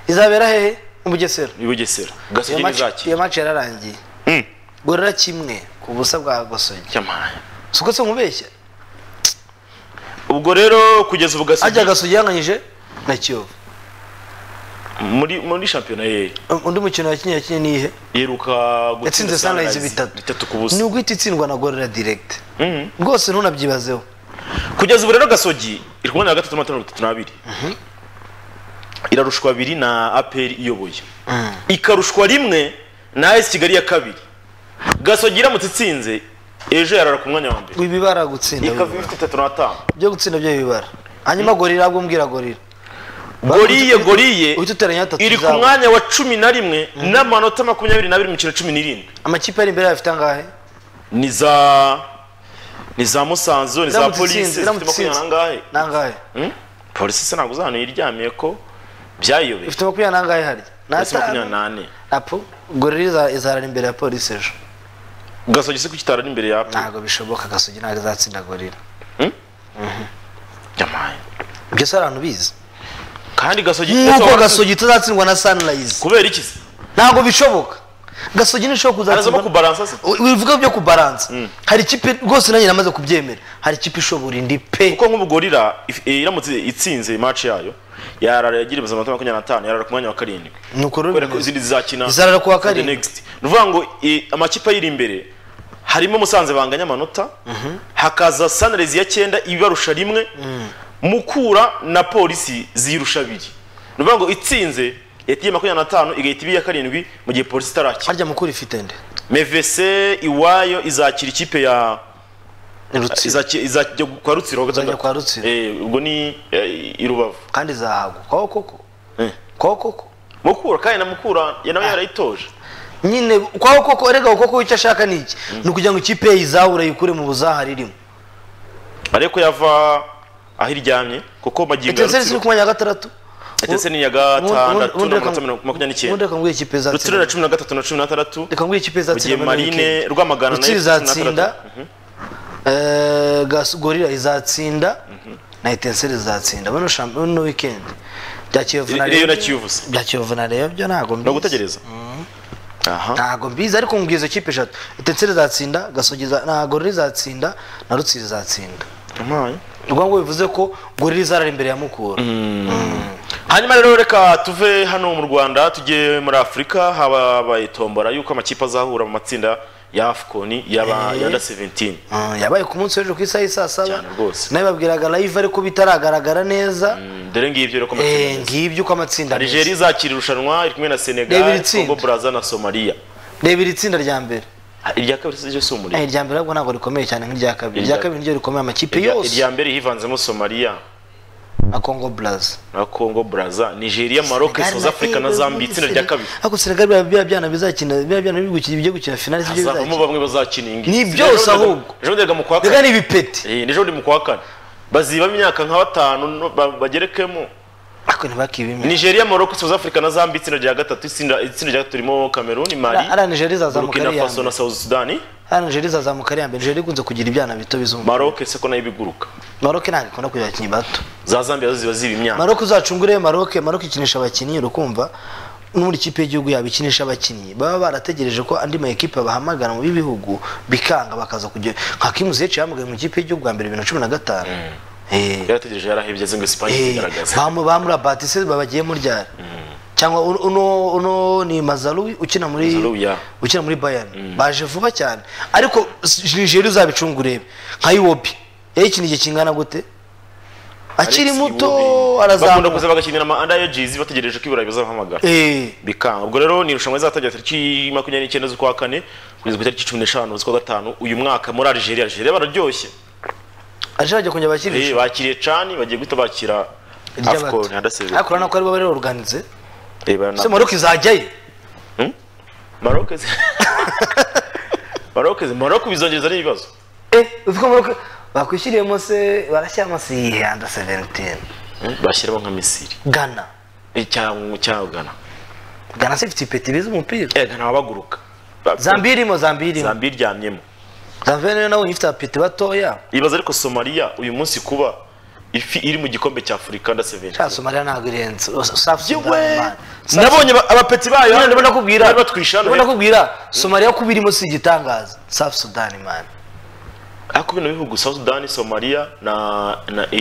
S2: izabera hehe? Mu bugesera
S1: i bugesera gasogi
S2: match iyo match yararangiye
S1: Mm.
S2: gorira kimwe ku busa bwa gasogi
S1: cyamaye
S2: suko se nkubeshya?
S1: Ubwo rero kugeza ubu gasogi
S2: ajya gasogi yanganyije na kiyovu.
S1: Muri muri shampiyona ye.
S2: Undi mukino yakinnye yakinnye nihe?
S1: Iheruka
S2: yatsinze sunrise bitatu.
S1: bitatu ku
S2: ni
S1: busa
S2: uguhita itsindwa na gorira direct.
S1: Mhm.
S2: rwose ntunabyibazeho.
S1: Kugeza ubu rero gasogi iri kumwe na gatatu amatara mirongo itatu n'abiri irarushwa abiri na aperi iyoboye ikarushwa rimwe na AS kigali ya kabiri gasogi iramutse itsinze ejo yarara ku mwanya wa mbere
S2: ibibara gutsinda
S1: ikava ifite itatu n'atanu
S2: byo gutsinda byo bibara hanyuma gorira ahubwo mbwira gorira
S1: goriye goriye iri ku mwanya wa cumi na rimwe n'amanota makumyabiri n'abiri mu mikino cumi n'irindwi
S2: amakipe ari imbere yayo afite angahe
S1: ni za ni za musanze ni za polisi zifite makumyabiri n'angahe Hmm? polisi se ntabwo uzahano yiryamiye ko byayobeye.
S2: Ifite makumyabiri nangahe harya
S1: makumyabiri n'ane.
S2: Apo gorira iza- izarara imbere ya polisi ejo.
S1: Gasogi se kuki itara n'imbere ya
S2: ntabwo bishoboka gasogi ntabwo izatsinda gorira
S1: yamaye
S2: ibyo se abantu bizi.
S1: Kandi gasogi
S2: nk'uko gasogi itazatsindwa na sunrise.
S1: Kubera iki se?
S2: Ntabwo bishoboka. Gasogi ntishobora kuzatsindwa.
S1: Kubaransa se?
S2: Wivuga byo kubaransa hari ikipe rwose nanjye namaze kubyemera. Hari ikipe ishobora indi pe.
S1: Kuko nk'ubu gorira if- eh, iramutse itsinze match yayo. Yarara yagira ubuzima amanota makumyabiri n'atanu yarara ku mwanya wa karindwi. Kubera ko izindi zizakina
S2: Izarara ku wa karindwi.
S1: ni ukuvuga ngo amakipe ayiri imbere harimo musanze banganya amanota hakaza sunrise ya cyenda ibarusha rimwe mukura na polisi zirusha abiri. Ni ukuvuga ngo itsinze yahita igira makumyabiri n'atanu igahita iba iya karindwi mu gihe polisi itarakina
S2: harya mukuru ifite nde?
S1: Mevese iwayo izakira ikipe ya izajya kwa rutsiro
S2: Izajya kwa Rutsiro.
S1: Eh, ubwo ni eh, i rubavu.
S2: Kandi izahagwa kwaho koko?
S1: Eh.
S2: kwaho koko?
S1: Mukura kandi na mukura ya nawe yarayitoje.
S2: Nyine kwaho koko? Erega koko icyo ashaka ni iki? Ni ukugira ngo ikipe ye izahura yikure mu buzahari irimo
S1: ariko yava aho iryamye kuko magingo ya
S2: ziri ku
S1: rutsiro
S2: mwanya wa gatandatu
S1: etese ni iya gatandatu n'amanota makumyabiri n'icyenda rutsiro na cumi na gatatu na cumi na gatandatu. Mu gihe marine rwamagana
S2: rutsiro
S1: na yo cumi na gatandatu.
S2: Eh, Gas- gorira izatsinda na etenseri izatsinda. Bano weekend? Bya kiyovu na
S1: Reyo
S2: bya kiyovu na reyo byo ntabwo mbizi.
S1: Gutegereza aha.
S2: Ntabwo mbizi ariko mbwiye izo kipe eshatu. Etenseri izatsinda gasogi iza- na gorira izatsinda na rutsiro izatsinda. Ubwo ngo bivuze ko gorira izarara imbere ya mukura.
S1: Hanyuma rero reka tuve hano mu rwanda tujye muri afurika habaye tombora yuko amakipe azahura mu matsinda ya afcon
S2: Eh.
S1: ya under 17
S2: Ah, yabaye ku munsi w'ejo ku isaha y'i saa saba
S1: Cyane rwose.
S2: nawe babwiraga live ariko bitaragaragara neza
S1: Mm, dore ngibyo rero ko
S2: Eh,
S1: amatsinda
S2: ngibyo uko amatsinda ameze.
S1: Nigeria izakira irushanwa iri kumwe na Senegal. Congo Brazza na Somalia.
S2: reba iri tsinda rya mbere
S1: Ha, Irya kabiri si ryo si umuriro.
S2: Eh, irya mbere ntabwo rikomeye cyane nk'irya kabiri
S1: Irya-
S2: kabiri niryo rikomeye amakipe yose
S1: irya mbere hivanzemo Somalia
S2: na congo blaze
S1: na Congo Brazza, Nigeria, Maroc, South Africa na Zambia itsinda rya kabiri.
S2: ariko senegal biriya byana bizakina biriya byana bigiye gukina finali sibyo
S1: Hazavamo
S2: bizakina
S1: bamwe bazakina iyi ngiyi.
S2: Ni byose
S1: Ejo
S2: ahubwo.
S1: Ejo bundi mu kwa
S2: reka
S1: kane.
S2: ni ibipeti
S1: Eh, n'ejo bundi mu kwa kane. Bazibamo imyaka nka batanu bagerekemo.
S2: ariko ntibakibime
S1: Nigeria, Morocco, South Africa na Zambia itsinda rya gatatu itsinda itsinda rya gatatu ririmo Cameroon, Mali,
S2: ariya nigeria izazamuka
S1: Burkina Faso na South Sudan,
S2: ariya nigeria izazamuka ari iya mbere. Nigeria ikunze kugira ibyana bito bizungu
S1: Maroc se ko na yo ibiguruka.
S2: maroc ntabwo ikunda kugira abakinnyi bato.
S1: Za Zambia zo ziba ziba imyaka.
S2: maroc uzacungure maroc. Maroc ikinisha abakinnyi urukumva. N'ubundi ikipe y'igihugu yabo ikinisha abakinnyi. Baba barategereje ko andi ma ekipe bahamagara mu b'ibihugu bikanga bakaza kujya. Nka kimu ziyeci yahamagaye mu ikipe y'igihugu bwa mbere bibiri na cumi na gatanu. Eh,
S1: Yarategereje yarahebye aze ngo Espagne
S2: eh,
S1: igaragaza.
S2: bamu- bamura batise babagiyemo ryari? Cyangwa uno- uno ni mazaruwi ukina muri ukina muri bayern. Baje vuba cyane. Ariko nigeria uzabicunga urebe nka iwobi. Yayikina igihe kingana gute? Akiri muto
S1: Iwobi. bakunda
S2: arazamuka.
S1: kuza bagakinira ama under ages bategereje ko iburayi bizabahamagara
S2: Eh,
S1: bikanga ubwo rero ni irushanwa rizatangira tariki makumyabiri n'icyenda z'ukwa kane kugeza ku itariki cumi n'eshanu z'ukwa gatanu uyu mwaka muri Algeria. Algeria bararyoshye.
S2: Aje bajya kongera
S1: Eh,
S2: bakirisha
S1: bakiriye cani bagiye guhita bakira afcon hadaseze
S2: ariko urabona ko ari bo bari organize se maroc izajyayo
S1: Maroc Maroc Maroc bizongereza n'ibibazo
S2: eh uvuga maroc bakwishyiriyemo se barashyiramo se iyihe anda 17
S1: Hmm? bashyiramo nka misiri
S2: ghana.
S1: Eh, cyangwa cyangwa Ghana.
S2: Ghana se ifite ipeti biza umupira
S1: eh Ghana baba baguruka Ba-
S2: zambia irimo zambia irimo
S1: Zambia iryamyemo
S2: zambia nawe ifite apeti batoya
S1: ibaza ariko Somalia. Uyu munsi kuba ifi iri mu gikombe cya Afurika under 17
S2: cya somaliya ntabwo irenze
S1: Yewe! nabonye abapeti bayo.
S2: None ndabona kubwira ndabona kubwira somaliya kuba irimo si igitangaza. South sudan man.
S1: Ariko bino bihugu South Sudan Somalia na na ah,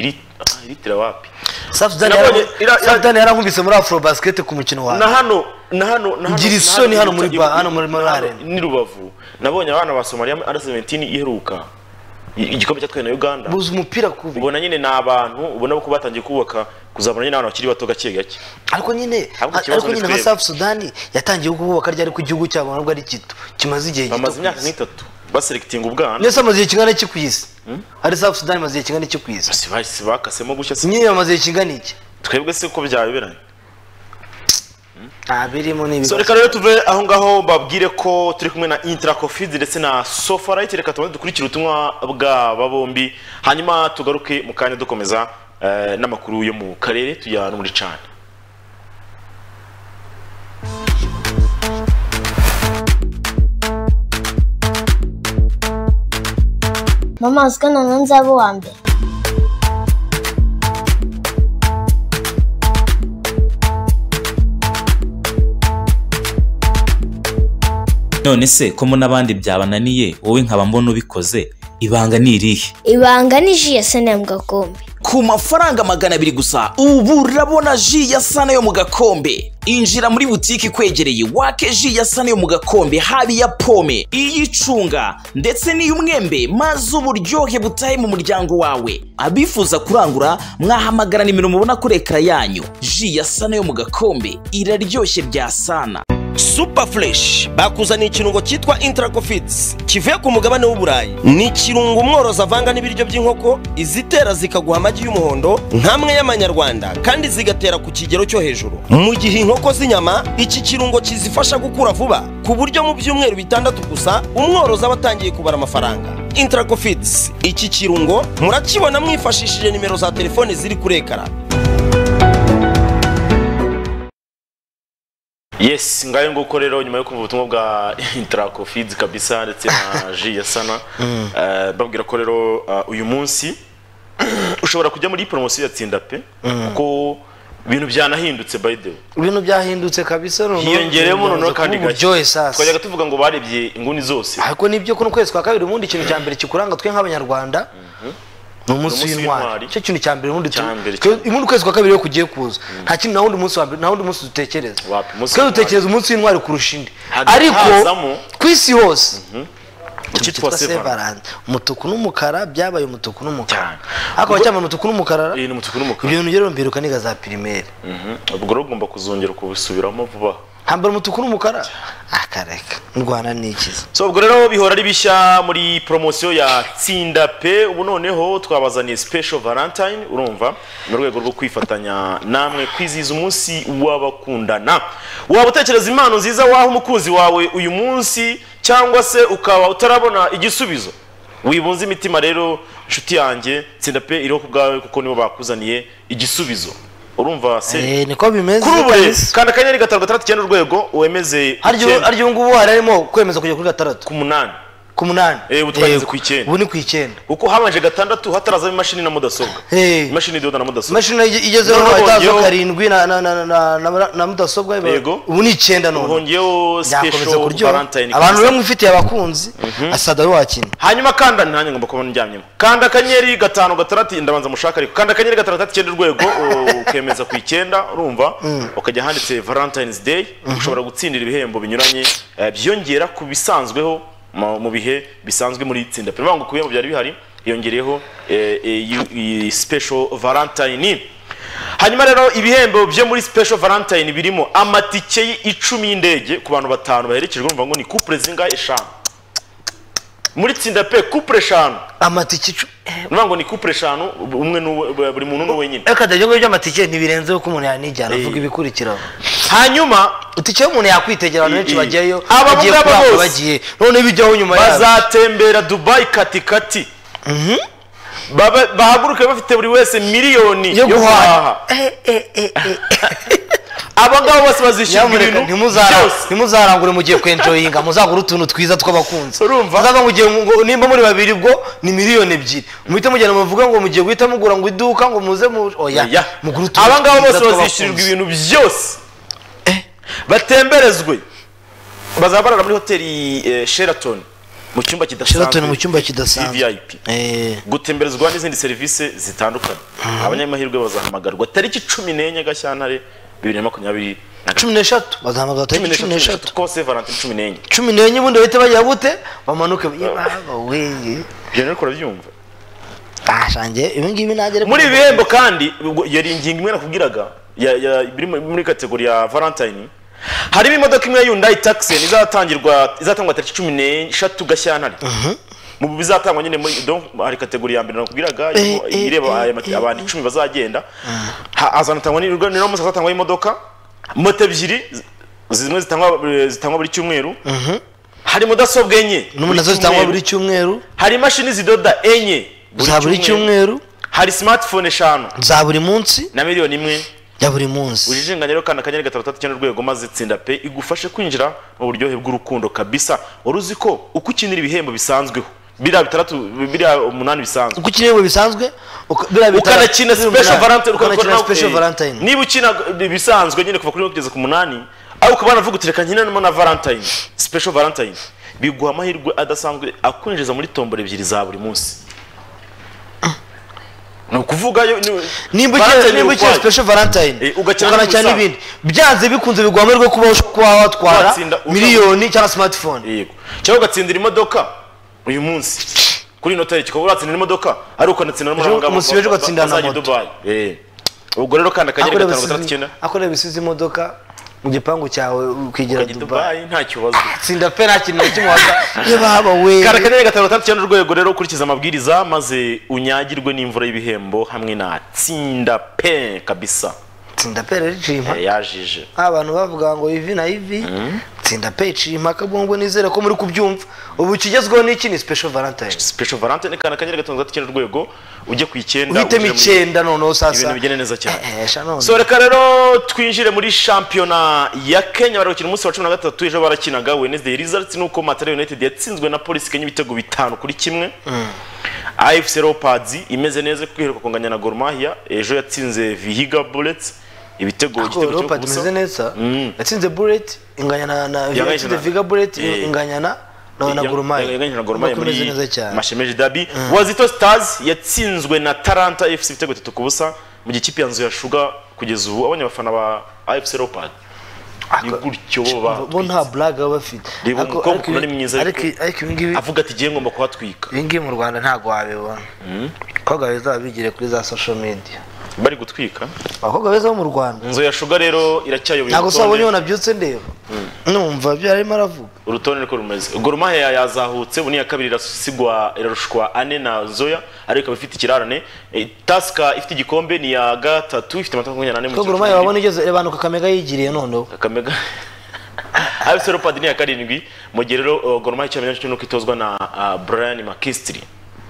S1: Eritrea wapi?
S2: South Sudan South Sudan yarankubise muri afro basket ku mukino
S1: na hano na hano na hano
S2: Ngira
S1: na
S2: isoni hano muri ba- hano muri-
S1: Malare
S2: arena.
S1: ni rubavu. Nabonye abana ba somaliya under 17 iheruka igikombe cyatwaye na uganda.
S2: Buza umupira kubi.
S1: Ubona nyine ni abantu ubona ko batangiye kubaka kuzamura nyine abantu bakiri bato gake gake.
S2: Ariko nyine ariko nyine nka
S1: twebwe.
S2: South Sudan yatangiye kubaka ryari ku gihugu cyabo nabwo ari gito. Kimaze igihe gito
S1: bamaze imyaka nk'itatu baselectinga ubwana.
S2: Ndetse amaze igihe kingana iki ku isi? Ari South Sudan imaze igihe kingana iki ku isi?
S1: Bakasemo gushya se
S2: nyine bamaze igihe kingana iki?
S1: twebwe se ko byayoberanye so
S2: n'ibibazo.
S1: Reka rero tuve aho ngaho babwire ko turi kumwe na intracofids ndetse na sofarayiti reka tubanze dukurikire ubutumwa bw'aba bombi. Hanyuma tugaruke mu kanya dukomeza eh, n'amakuru yo mu karere tujya no muri cana
S3: mama uziko noneho nzaba uwa mbere.
S4: None se ko mo n'abandi byabananiye wowe nkaba mbona ubikoze ibanga ni irihe?
S3: Ibanga ni ji ya sena mu gakombe.
S5: Ku mafaranga magana abiri gusa ubu urabona ji ya sana yo mu gakombe. Injira muri butike ikwegereye wake ji ya sana yo mu gakombe haba iya pome iy'icunga ndetse n'iy'umwembe maze uburyohe butahe mu muryango wawe. Abifuza kurangura mwahamagara nimero mubona kuri ekara yanyu. Ji ya sana yo mu gakombe iraryoshye bya sana.
S6: Super fresh bakuzaniye ikirungo cyitwa intracofits kivuye ku mugabane w'uburayi ni ikirungo umworozi avanga n'ibiryo by'inkoko izitera zikaguha amagi y'umuhondo nk'amwe y'amanyarwanda kandi zigatera ku kigero cyo hejuru. Mu gihe inkoko z'inyama iki kirungo kizifasha gukura vuba. Ku buryo mu byumweru bitandatu gusa umworozi aba atangiye kubara amafaranga. Intracofits iki kirungo murakibona mwifashishije nimero za telefone ziri kuri ekara
S1: yes ngayo nguko rero nyuma yo kumva ubutumwa bwa intracofids kabisa ndetse na j yasana eh, babwira ko rero uh, uyu munsi ushobora kujya muri promotion ya tsinda pe kuko ibintu byanahindutse by the way.
S2: Ibintu byahindutse kabisa noneho
S1: hiyongereyemo noneho
S2: nono
S1: kandi
S2: uburyohe sasa
S1: twajyaga tuvuga ngo barebye inguni zose.
S2: Ariko nibyo ko n'ukwezi kwa kabiri ubundi ikintu cya mbere kikuranga twe nk'abanyarwanda ni umunsi w'intwari. icyo kintu cya mbere ubundi ukwezi kwa kabiri iyo kugiye kuza. Nta kintu nta wundi munsi wa mbere nta wundi munsi dutekereza. Twe dutekereza umunsi w'intwari kurusha indi. Ariko ku isi hose
S1: icyitwa
S2: cyitwa
S1: sevarante
S2: umutuku n'umukara byabaye umutuku n'umukara. Ariko bacyambaye umutuku n'umukara
S1: iyi ni umutuku n'umukara.
S2: ibyo bintu rero mbiruka niga za pirimeri.
S1: Mhm. ubwo rero ugomba kuzongera kubisubiramo vuba.
S2: Hambara umutuku n'umukara. Akareka ndwana n'ikiza.
S1: So ubwo rero bihora ari bishya muri poromosiyo ya tsinda pe ubu noneho twabazaniye special valentine urumva? Mu rwego rwo kwifatanya namwe kwizihiza umunsi w'abakundana. Waba utekereza impano nziza waha umukunzi wawe uyu munsi cyangwa se ukaba utarabona igisubizo? Wibunze imitima rero inshuti yanjye tsinda pe iriho ku bwawe kuko nibo bakuzaniye igisubizo. Urumva se
S2: Eh, niko bimeze
S1: kuri ubu kanda akanyenyeri gatanu gatandatu icyenda urwego wemeze
S2: harya
S1: icyenda
S2: harya ubu ngubu hari harimo kwemeza kujya kuri gatandatu.
S1: Ku munani.
S2: Ku munani.
S1: Eh, ubu twageze ku icyenda.
S2: ubu ni ku icyenda.
S1: Kuko habanje gatandatu hatarazamo imashini na mudasobwa.
S2: Eh.
S1: imashini idoda na mudasobwa.
S2: Imashini ige- igezeho itazo karindwi na mudasobwa ubu ni icyenda none
S1: hongeyeho special
S2: kuryoha.
S1: Valentine
S2: abantu rero mwifitiye abakunzi asada we wakina
S1: hanyuma kanda nanjye ngomba kuba ndyamyemo. Kanda akanyenyeri gatanu gatandatu ndabanza mushaka ariko. Kanda akanyenyeri gatanu gatandatu icyenda urwego ukemeza ku icyenda urumva ukajya handitse valentines day ushobora gutsindira ibihembo binyuranye eh, byiyongera ku bisanzweho mu bihe bisanzwe muri itsinda. Pe ngo ku bihembo byari bihari hiyongereyeho eh, eh, special valentine. Hanyuma rero ibihembo byo muri special valentine birimo amatike icumi y'indege ku bantu batanu baherekejwe ngo ni couple zingahe eshanu. Muri tsinda pe couple eshanu.
S2: Amatike icu
S1: urumva ngo ni couple eshanu umwe buri muntu n'uwe nyine.
S2: Reka ibyo ngibyo by'amatike ntibirenzeho ko umuntu yanijyana
S1: Eh.
S2: avuga ibikurikiraho.
S1: Hanyuma
S2: itike y'umuntu yakwitegera abantu
S1: Eh,
S2: benshi
S1: eh.
S2: bagiyeyo
S1: Aba
S2: bagiye kuramba
S1: bose.
S2: bagiye. None bijyaho nyuma yabo.
S1: bazatembera dubai katikati. Baba- bahaguruke bafite buri wese miliyoni
S2: yo guhaha. Eh, eh, eh, eh.
S1: aba ngabo bose bazishyurwa
S2: nyamuneka
S1: ibintu byose.
S2: ntimuzarangure mugiye kwenjoyinga muzagura utuntu twiza tw'abakunzi.
S1: Urumva?
S2: mugiye ngo nimba muri babiri bwo ni miliyoni ebyiri. Muhite mugenda muvuga ngo mugiye guhita mugura ngo iduka ngo muze mu oya
S1: Ya.
S2: mugure utuntu
S1: aba ngabo bose bazishyurirwa ibintu byose. Batemberezwe. Bazaba barara muri hoteli eh, sheraton mu cyumba
S2: sheraton mu
S1: kidasanzwe.
S2: Cyumba kidasanzwe Eh,
S1: gutemberezwa n'izindi serivisi zitandukanye. Abanyamahirwe bazahamagarwa. Tariki cumi n'enye gashyantare bibiri na makumyabiri
S2: cumi n'eshatu.
S1: Bazamuka
S2: batari cumi
S1: n'eshatu kose valentine cumi n'enye.
S2: Cumi n'enye ubundi bahita bajya gute? Bamanuke. Yebaba
S1: ibyo rero urabyumva
S2: ah ibi ngibi nagere
S1: muri ibi bihembo kandi yari ingingo imwe nakubwiraga muri- muri kategori ya valentine. Harimo imodoka imwe ya yundayi takisi izatangirwa izatangwa tariki cumi n'eshatu gashyantare mu bizatangwa nyine hari kategori ya mbere nakubwiraga irimo-
S2: eh,
S1: ireba
S2: eh, eh,
S1: abantu icumi bazagenda. Ha- hazanatangwa munsi hazatangwa imodoka moto ebyiri zi- zimwe zitangwa zitangwa buri cyumweru. Hari mudasobwa enye na
S2: zo zitangwa buri cyumweru.
S1: Hari imashini zidoda enye
S2: za buri cyumweru.
S1: hari smartphone eshanu.
S2: Za buri munsi?
S1: Na miliyoni imwe.
S2: Ya buri munsi.
S1: Ujijinganya rero kandi akanyenyeri gatatu gatatu icyenda urwego maze tsinda pe igufashe kwinjira mu buryohe bw'urukundo kabisa. Wari uzi ko uko ukinira ibihembo bisanzweho? Biriya bitandatu biriya umunani bisanzwe.
S2: Uko ukina bisanzwe?
S1: Ukanakina special valentine
S2: ukanakina special
S1: eh,
S2: valentine.
S1: niba ukina bisanzwe nyine kuva kuri kugeza ku munani aho ukaba wanavuga uti reka na valentine special valentine biguha amahirwe adasanzwe akwinjiza muri tombora ebyiri za buri munsi. Ni ukuvuga
S2: nimba ukina special valentine
S1: Eh,
S2: ukanakina n'ibindi. Byanze bikunze biguha amahirwe kuba watwara miliyoni cyangwa smartphone.
S1: Cyangwa ugatsindira imodoka uyu munsi. Kuri ino tariki ukaba watsindira imodoka ariko ukanatsindira
S2: Ejo-
S1: n'umuhanga
S2: umunsi w'ejo ugatsindira na moto.
S1: Eh. ubwo rero kandi akanyenyeri gatanu gatandatu icyenda
S2: akorera bisize imodoka mu gipangu cyawe
S1: i
S2: dubayi
S1: nta kibazo.
S2: Tsinda pe nta kintu na kimwe waza yebaba we
S1: kandi akanyenyeri gatanu gatandatu icyenda urwego rero ukurikiza amabwiriza maze unyagirwe n'imvura y'ibihembo hamwe na tsinda pe kabisa.
S2: Tsinda pe rero impaka
S1: Eh, yajije.
S2: Abantu bavuga ngo ivi na ivi. Tsinda pe iciye impaka bwongo nizere ko muri kubyumva. Ubu ikigezweho ni iki? Ni special valentine.
S1: Special valentine kandi akanyenyeri gatanu gatandatu icyenda urwego ujye ku icyenda
S2: uhitemo icyenda noneho sasa.
S1: Ibintu bigende neza cyane.
S2: Eh, eh,
S1: so reka rero twinjire muri shampiyona ya kenya bari gukina umunsi wa cumi na gatatu ejo barakinaga wednesday. Results ni uko matara united yatsinzwe na polisi kenya ibitego bitanu kuri kimwe. Afc leopards imeze neza kuko iheruka kunganya na Gor Mahia. Ejo yatsinze vihiga bullets. Ibitego igitego
S2: Leopard
S1: busa.
S2: imeze neza.
S1: Mm.
S2: yatsinze bullet inganya na viga bullet
S1: Eh.
S2: inganya na na na Gor Mahia
S1: yanganyije na Gor Mahia
S2: Ubona ko imeze
S1: muri mashemeji dabi wazito stars yatsinzwe na taranta fc ibitego bitatu ku busa mu gihe ikipe ya nzu ya shuga kugeza ubu. Abonye abafana ba afc leopard gutyo bo
S2: nta blague baba bafite.
S1: Umukobwa ni mwiza, avuga ati igihe ngomba kuhatwika.
S2: Ibi ngibi mu Rwanda ntabwo wabibona. Abakobwa beza baba bigire kuri za social media.
S1: Bari gutwika.
S2: Abakobwa beza bo mu Rwanda.
S1: Inzu ya shuga rero iracyayoboye
S2: ntabwo se wabonye
S1: urutonde
S2: nabyutse ndeba. Numva ibyo yarimo aravuga.
S1: Urutonde niko rumeze. Gor Mahia yazahutse ubu ni iya kabiri irasigwa irarushwa ane na zoya ariko ikaba ifite ikirarane. Eh, tasika ifite igikombe ni iya gatatu ifite amanota makumyabiri n'ane mu
S2: ko
S1: cyiciro
S2: Gor Mahia
S1: cy'umubiri.
S2: wabona igeze rebanuka kamega yigiriye noneho.
S1: Kamega. Leopards ni iya karindwi mu gihe rero Gor Mahia icyamenyesha cyo nuko itozwa na Brian McKinstry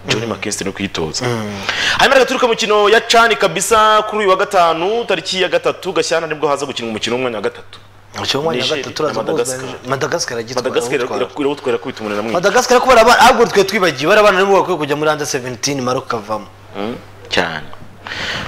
S1: John McKinstry no kuyitoza hanyuma reka turuka mukino ya cani kabisa kuri uyu wa gatanu tariki ya gatatu gashyana ni bwo haza gukina umukino w'umwanya wa gatatu.
S2: Icyo mwanya wa
S1: Niger
S2: gatatu turaza
S1: na Madagascar.
S2: kuza Madagascar agitwara
S1: Madagascar
S2: awutwara.
S1: irawutwara kubita umunani na mwinshi.
S2: Madagascar ko barabana ahubwo twe twibagiwe barabana nibo bakwiye kujya muri under 17 Maroc kavamo.
S1: Mm, cyane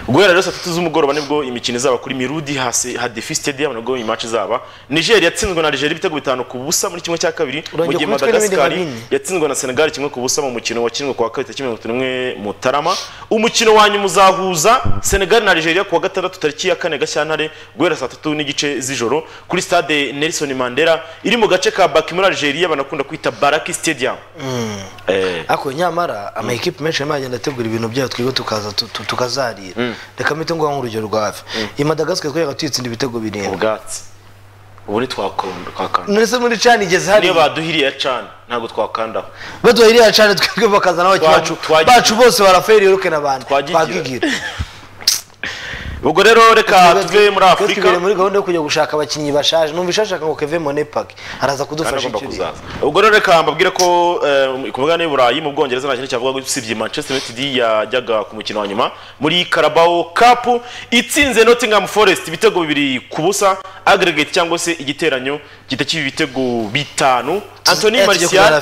S1: guhera rero saa tatu z'umugoroba ni bwo imikino izaba kuri mirudi hasi hadefi stadium ni bwo iyi match izaba. Niger yatsinzwe na algeria ibitego bitanu ku busa muri kimwe cya kabiri mu gihe madagascar yatsinzwe na senegal kimwe ku busa mu mukino wakinwe ku wa kabiri tariki mirongo itatu n'imwe mutarama. Umukino wa nyuma uzahuza senegal na algeria ku wa gatandatu tariki ya kane gashyantare guhera saa tatu n'igice z'ijoro kuri stade nelson mandela. Iri mu gace ka baki muri algeria banakunda kwita baraki stadium. Eh,
S2: ariko nyamara ama menshi arimo agenda ategura ibintu byayo twebwe tukaza tu- tu- tukazarira reka mpite nguha nk'urugero rwa hafi. Iyi Madagascar gatwitse tuyitsinda ibitego birindwi.
S1: Ubwatsi. Ubu ntitwakanda
S2: nese muri cani igeze
S1: niyo
S2: hariya
S1: baduhiriye cyane ntabwo twakandaho
S2: baduhiriye cani twebwe bakazana
S1: Twa-
S2: bacu. bose baraferi yorukena Yoruke n'abandi
S1: Twagigira. Ubwo rero reka tuve muri afurika
S2: muri gahunda yo kujya gushaka abakinnyi bashaje. Numva ishashaka ngo Kevin Monepak araza kudufasha icyo
S1: kuzaza. Ubwo rero reka mbabwire ko eh, ku mugabane w'uburayi mu bwongereza nta kintu cyavuga usibye manchester united yajyaga ku mukino wa nyuma muri carabao cup. Itsinze nottingham forest ibitego bibiri ku busa aggregate cyangwa se igiteranyo gihita kiba ibitego bitanu anthony
S2: Eh,
S1: martial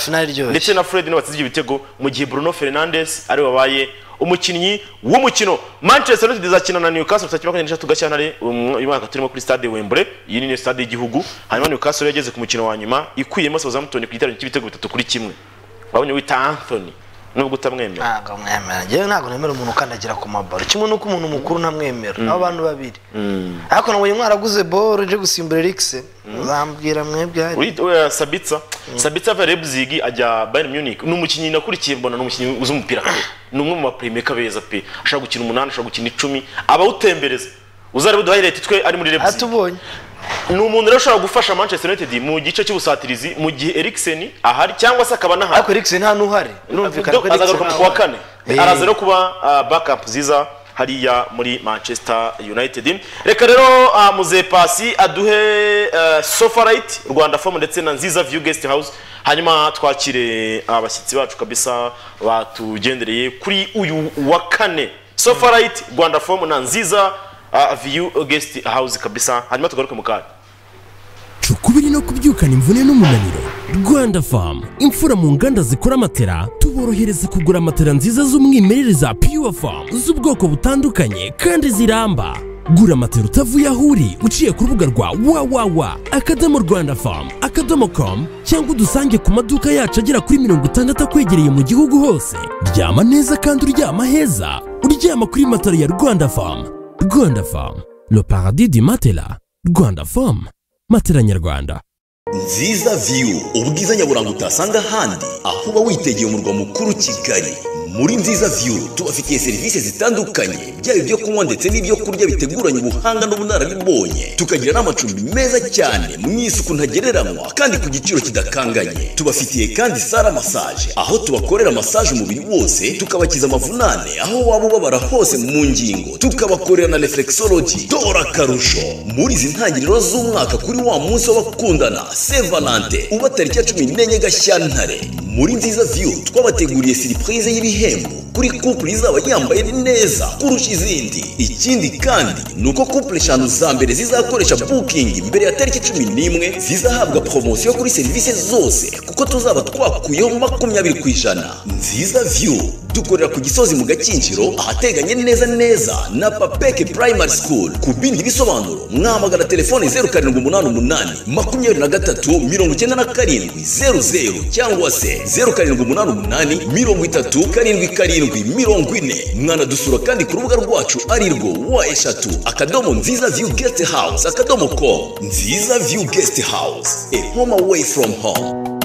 S1: ndetse na fred nibo ibitego mu gihe bruno fernandes ari wabaye umukinnyi w'umukino manchester united izakina na newcastle kandi n'eshatu gashyantare uyu uyu mwaka turimo kuri stade wembley iyi ni stade y'igihugu hanyuma newcastle yageze ku mukino wa nyuma ikuyemo southampton ku giterane cy'ibitego bitatu kuri kimwe wabonye wita anthony nubwo utamwemera.
S2: Ntabwo mwemera. Njyewe ntabwo nemera umuntu ukandagira ku mabaro. Kimwe n'uko umuntu mukuru ntamwemera abo bantu babiri. Ariko nabonye mwaraguze boro uje gusimbura erikise uzambwira mwebwe hari
S1: Uri- we- sabitsa sabitsa ava lebzig ajya bayern munich. Ni umukinnyi nakurikiye mbona ni umukinnyi uzi umupira kabeza ni umwe mu baplaymaker beza pe ashobora gukina umunani ashobora gukina icumi. Abawutembereza uzarebe uduhayireti twe ari muri lebzig
S2: atubonye.
S1: Ni umuntu rero ushobora gufasha manchester united mu gice cy'ubusatirizi mu gihe eriksen ahari cyangwa se akaba anahari
S2: ariko erikise nta n'uhari. Birumvikana ko
S1: azagaruka mu kuwa kane.
S2: Eh.
S1: araza rero kuba ah, backup nziza hariya muri manchester united. Reka rero ah, muze pasi aduhe uh, sofarite rwanda fomu ndetse na nziza view guest house. Hanyuma twakire abashyitsi bacu kabisa batugendereye kuri uyu wa kane. Sofarite rwanda fomu na nziza view guest house kabisa. Hanyuma tugaruke mu kanya
S7: cukubiri no kubyukana imvune n'umunaniro. Rwanda famu imfura mu nganda zikora matera tuborohereza kugura matera nziza z'umwimerere za pure famu z'ubwoko butandukanye kandi ziramba. Gura matera utavuye aho uri uciye ku rubuga rwa wawawa akadomo rwanda famu akadomo komu cyangwa udusange ku maduka yacu agera kuri mirongo itandatu akwegereye mu gihugu hose. Ryama neza kandi uryama heza. Uryama kuri matera ya rwanda famu rwanda famu le paradis du matela. Rwanda famu matela nyarwanda.
S8: Nziza view ubwiza nyaburanga utasanga ahandi. Aho uba witegeye umurwa mukuru kigali. Muri nziza view. Tubafitiye serivisi zitandukanye. Byaba ibyo kunywa ndetse n'ibyo kurya biteguranye ubuhanga n'ubunararibonye. Tukagira n'amacumbi meza cyane mu isuku ntagereranywa kandi ku giciro kidakanganye. Tubafitiye kandi sara masaje aho tubakorera massage umubiri wose tukabakiza amavunane. Aho waba ubabara hose mu ngingo tukabakorera na reflexology dora akarusho muri izi ntangiriro z'umwaka kuri wa munsi w'abakundana sevanante uba tariki ya cumi n'enye gashyantare muri nziza view twabateguriye siripurize y'ibihembo. Kuri couple izaba yambaye neza kurusha izindi. Ikindi kandi ni uko couple eshanu za mbere zizakoresha booking mbere ya tariki cumi n'imwe zizahabwa poromosiyo kuri serivisi zose kuko tuzaba twakuyeho makumyabiri ku ijana. Nziza view dukorera ku gisozi mu gakinjiro ahateganye neza neza na papeke primary school. Ku bindi bisobanuro mwahamagara telefone zeru karindwi umunani umunani makumyabiri na gatatu mirongo icyenda na karindwi zeru zeru cyangwa se zeru karindwi umunani umunani mirongo itatu karindwi karindwi mirongo ine. Mwanadusura kandi ku rubuga rwacu ari rwo wa eshatu. Akadomo nziza view guest house. Akadomo com. Nziza view guest house. A home away from home.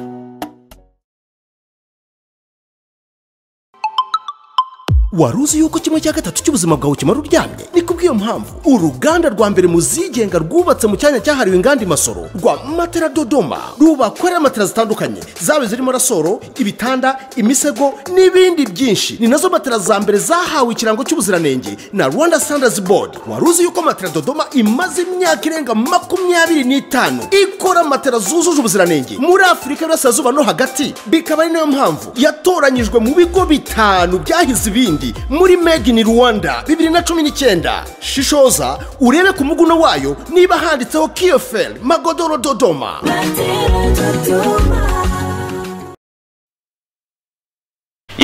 S9: Wari uzi yuko kimwe cya gatatu cy'ubuzima bwawe kimara uryamye? Ni kubw'iyo mpamvu. Uruganda rwa mbere mu zigenga rwubatse mu cyanya cyahariwe inganda imasoro rwa matera dodoma. Rubakorera matera zitandukanye zaba zirimo rasoro ibitanda imisego n'ibindi byinshi. Ni na zo matera za mbere zahawe ikirango cy'ubuziranenge na rwanda standards board. Wari uzi yuko matera dodoma imaze imyaka irenga makumyabiri n'itanu ikora matera zujuje ubuziranenge muri afurika y'uburasirazuba no hagati. Bikaba ari na yo mpamvu yatoranyijwe mu bigo bitanu byahize ibindi. Muri made in rwanda bibiri na cumi n'icyenda. Shishoza urebe ku muguno wayo niba handitseho kiyoferi magodoro dodoma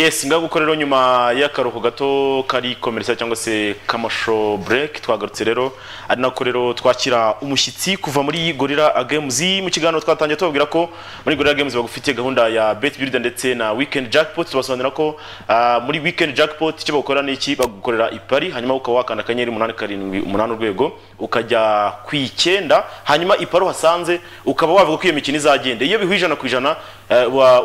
S1: yes ngaho uko rero nyuma y'akaruhuko gato kari komerisa cyangwa se kamasho break twagarutse rero ari nako rero twakira umushyitsi kuva muri gorira games. Mu kiganiro twatangiye tubabwira ko muri gorira games bagufitiye gahunda ya bet builder ndetse na weekend jackpot. Tubasobanurira ko ah, muri weekend jackpot icyo bagukora ni iki? Bagukorera ipari hanyuma ukaba wakanda akanyenyeri umunani karindwi umunani urwego ukajya ku icyenda hanyuma ipari uhasanze ukaba wavuga ko iyo mikino izagenda. Iyo bihuye ijana ku ijana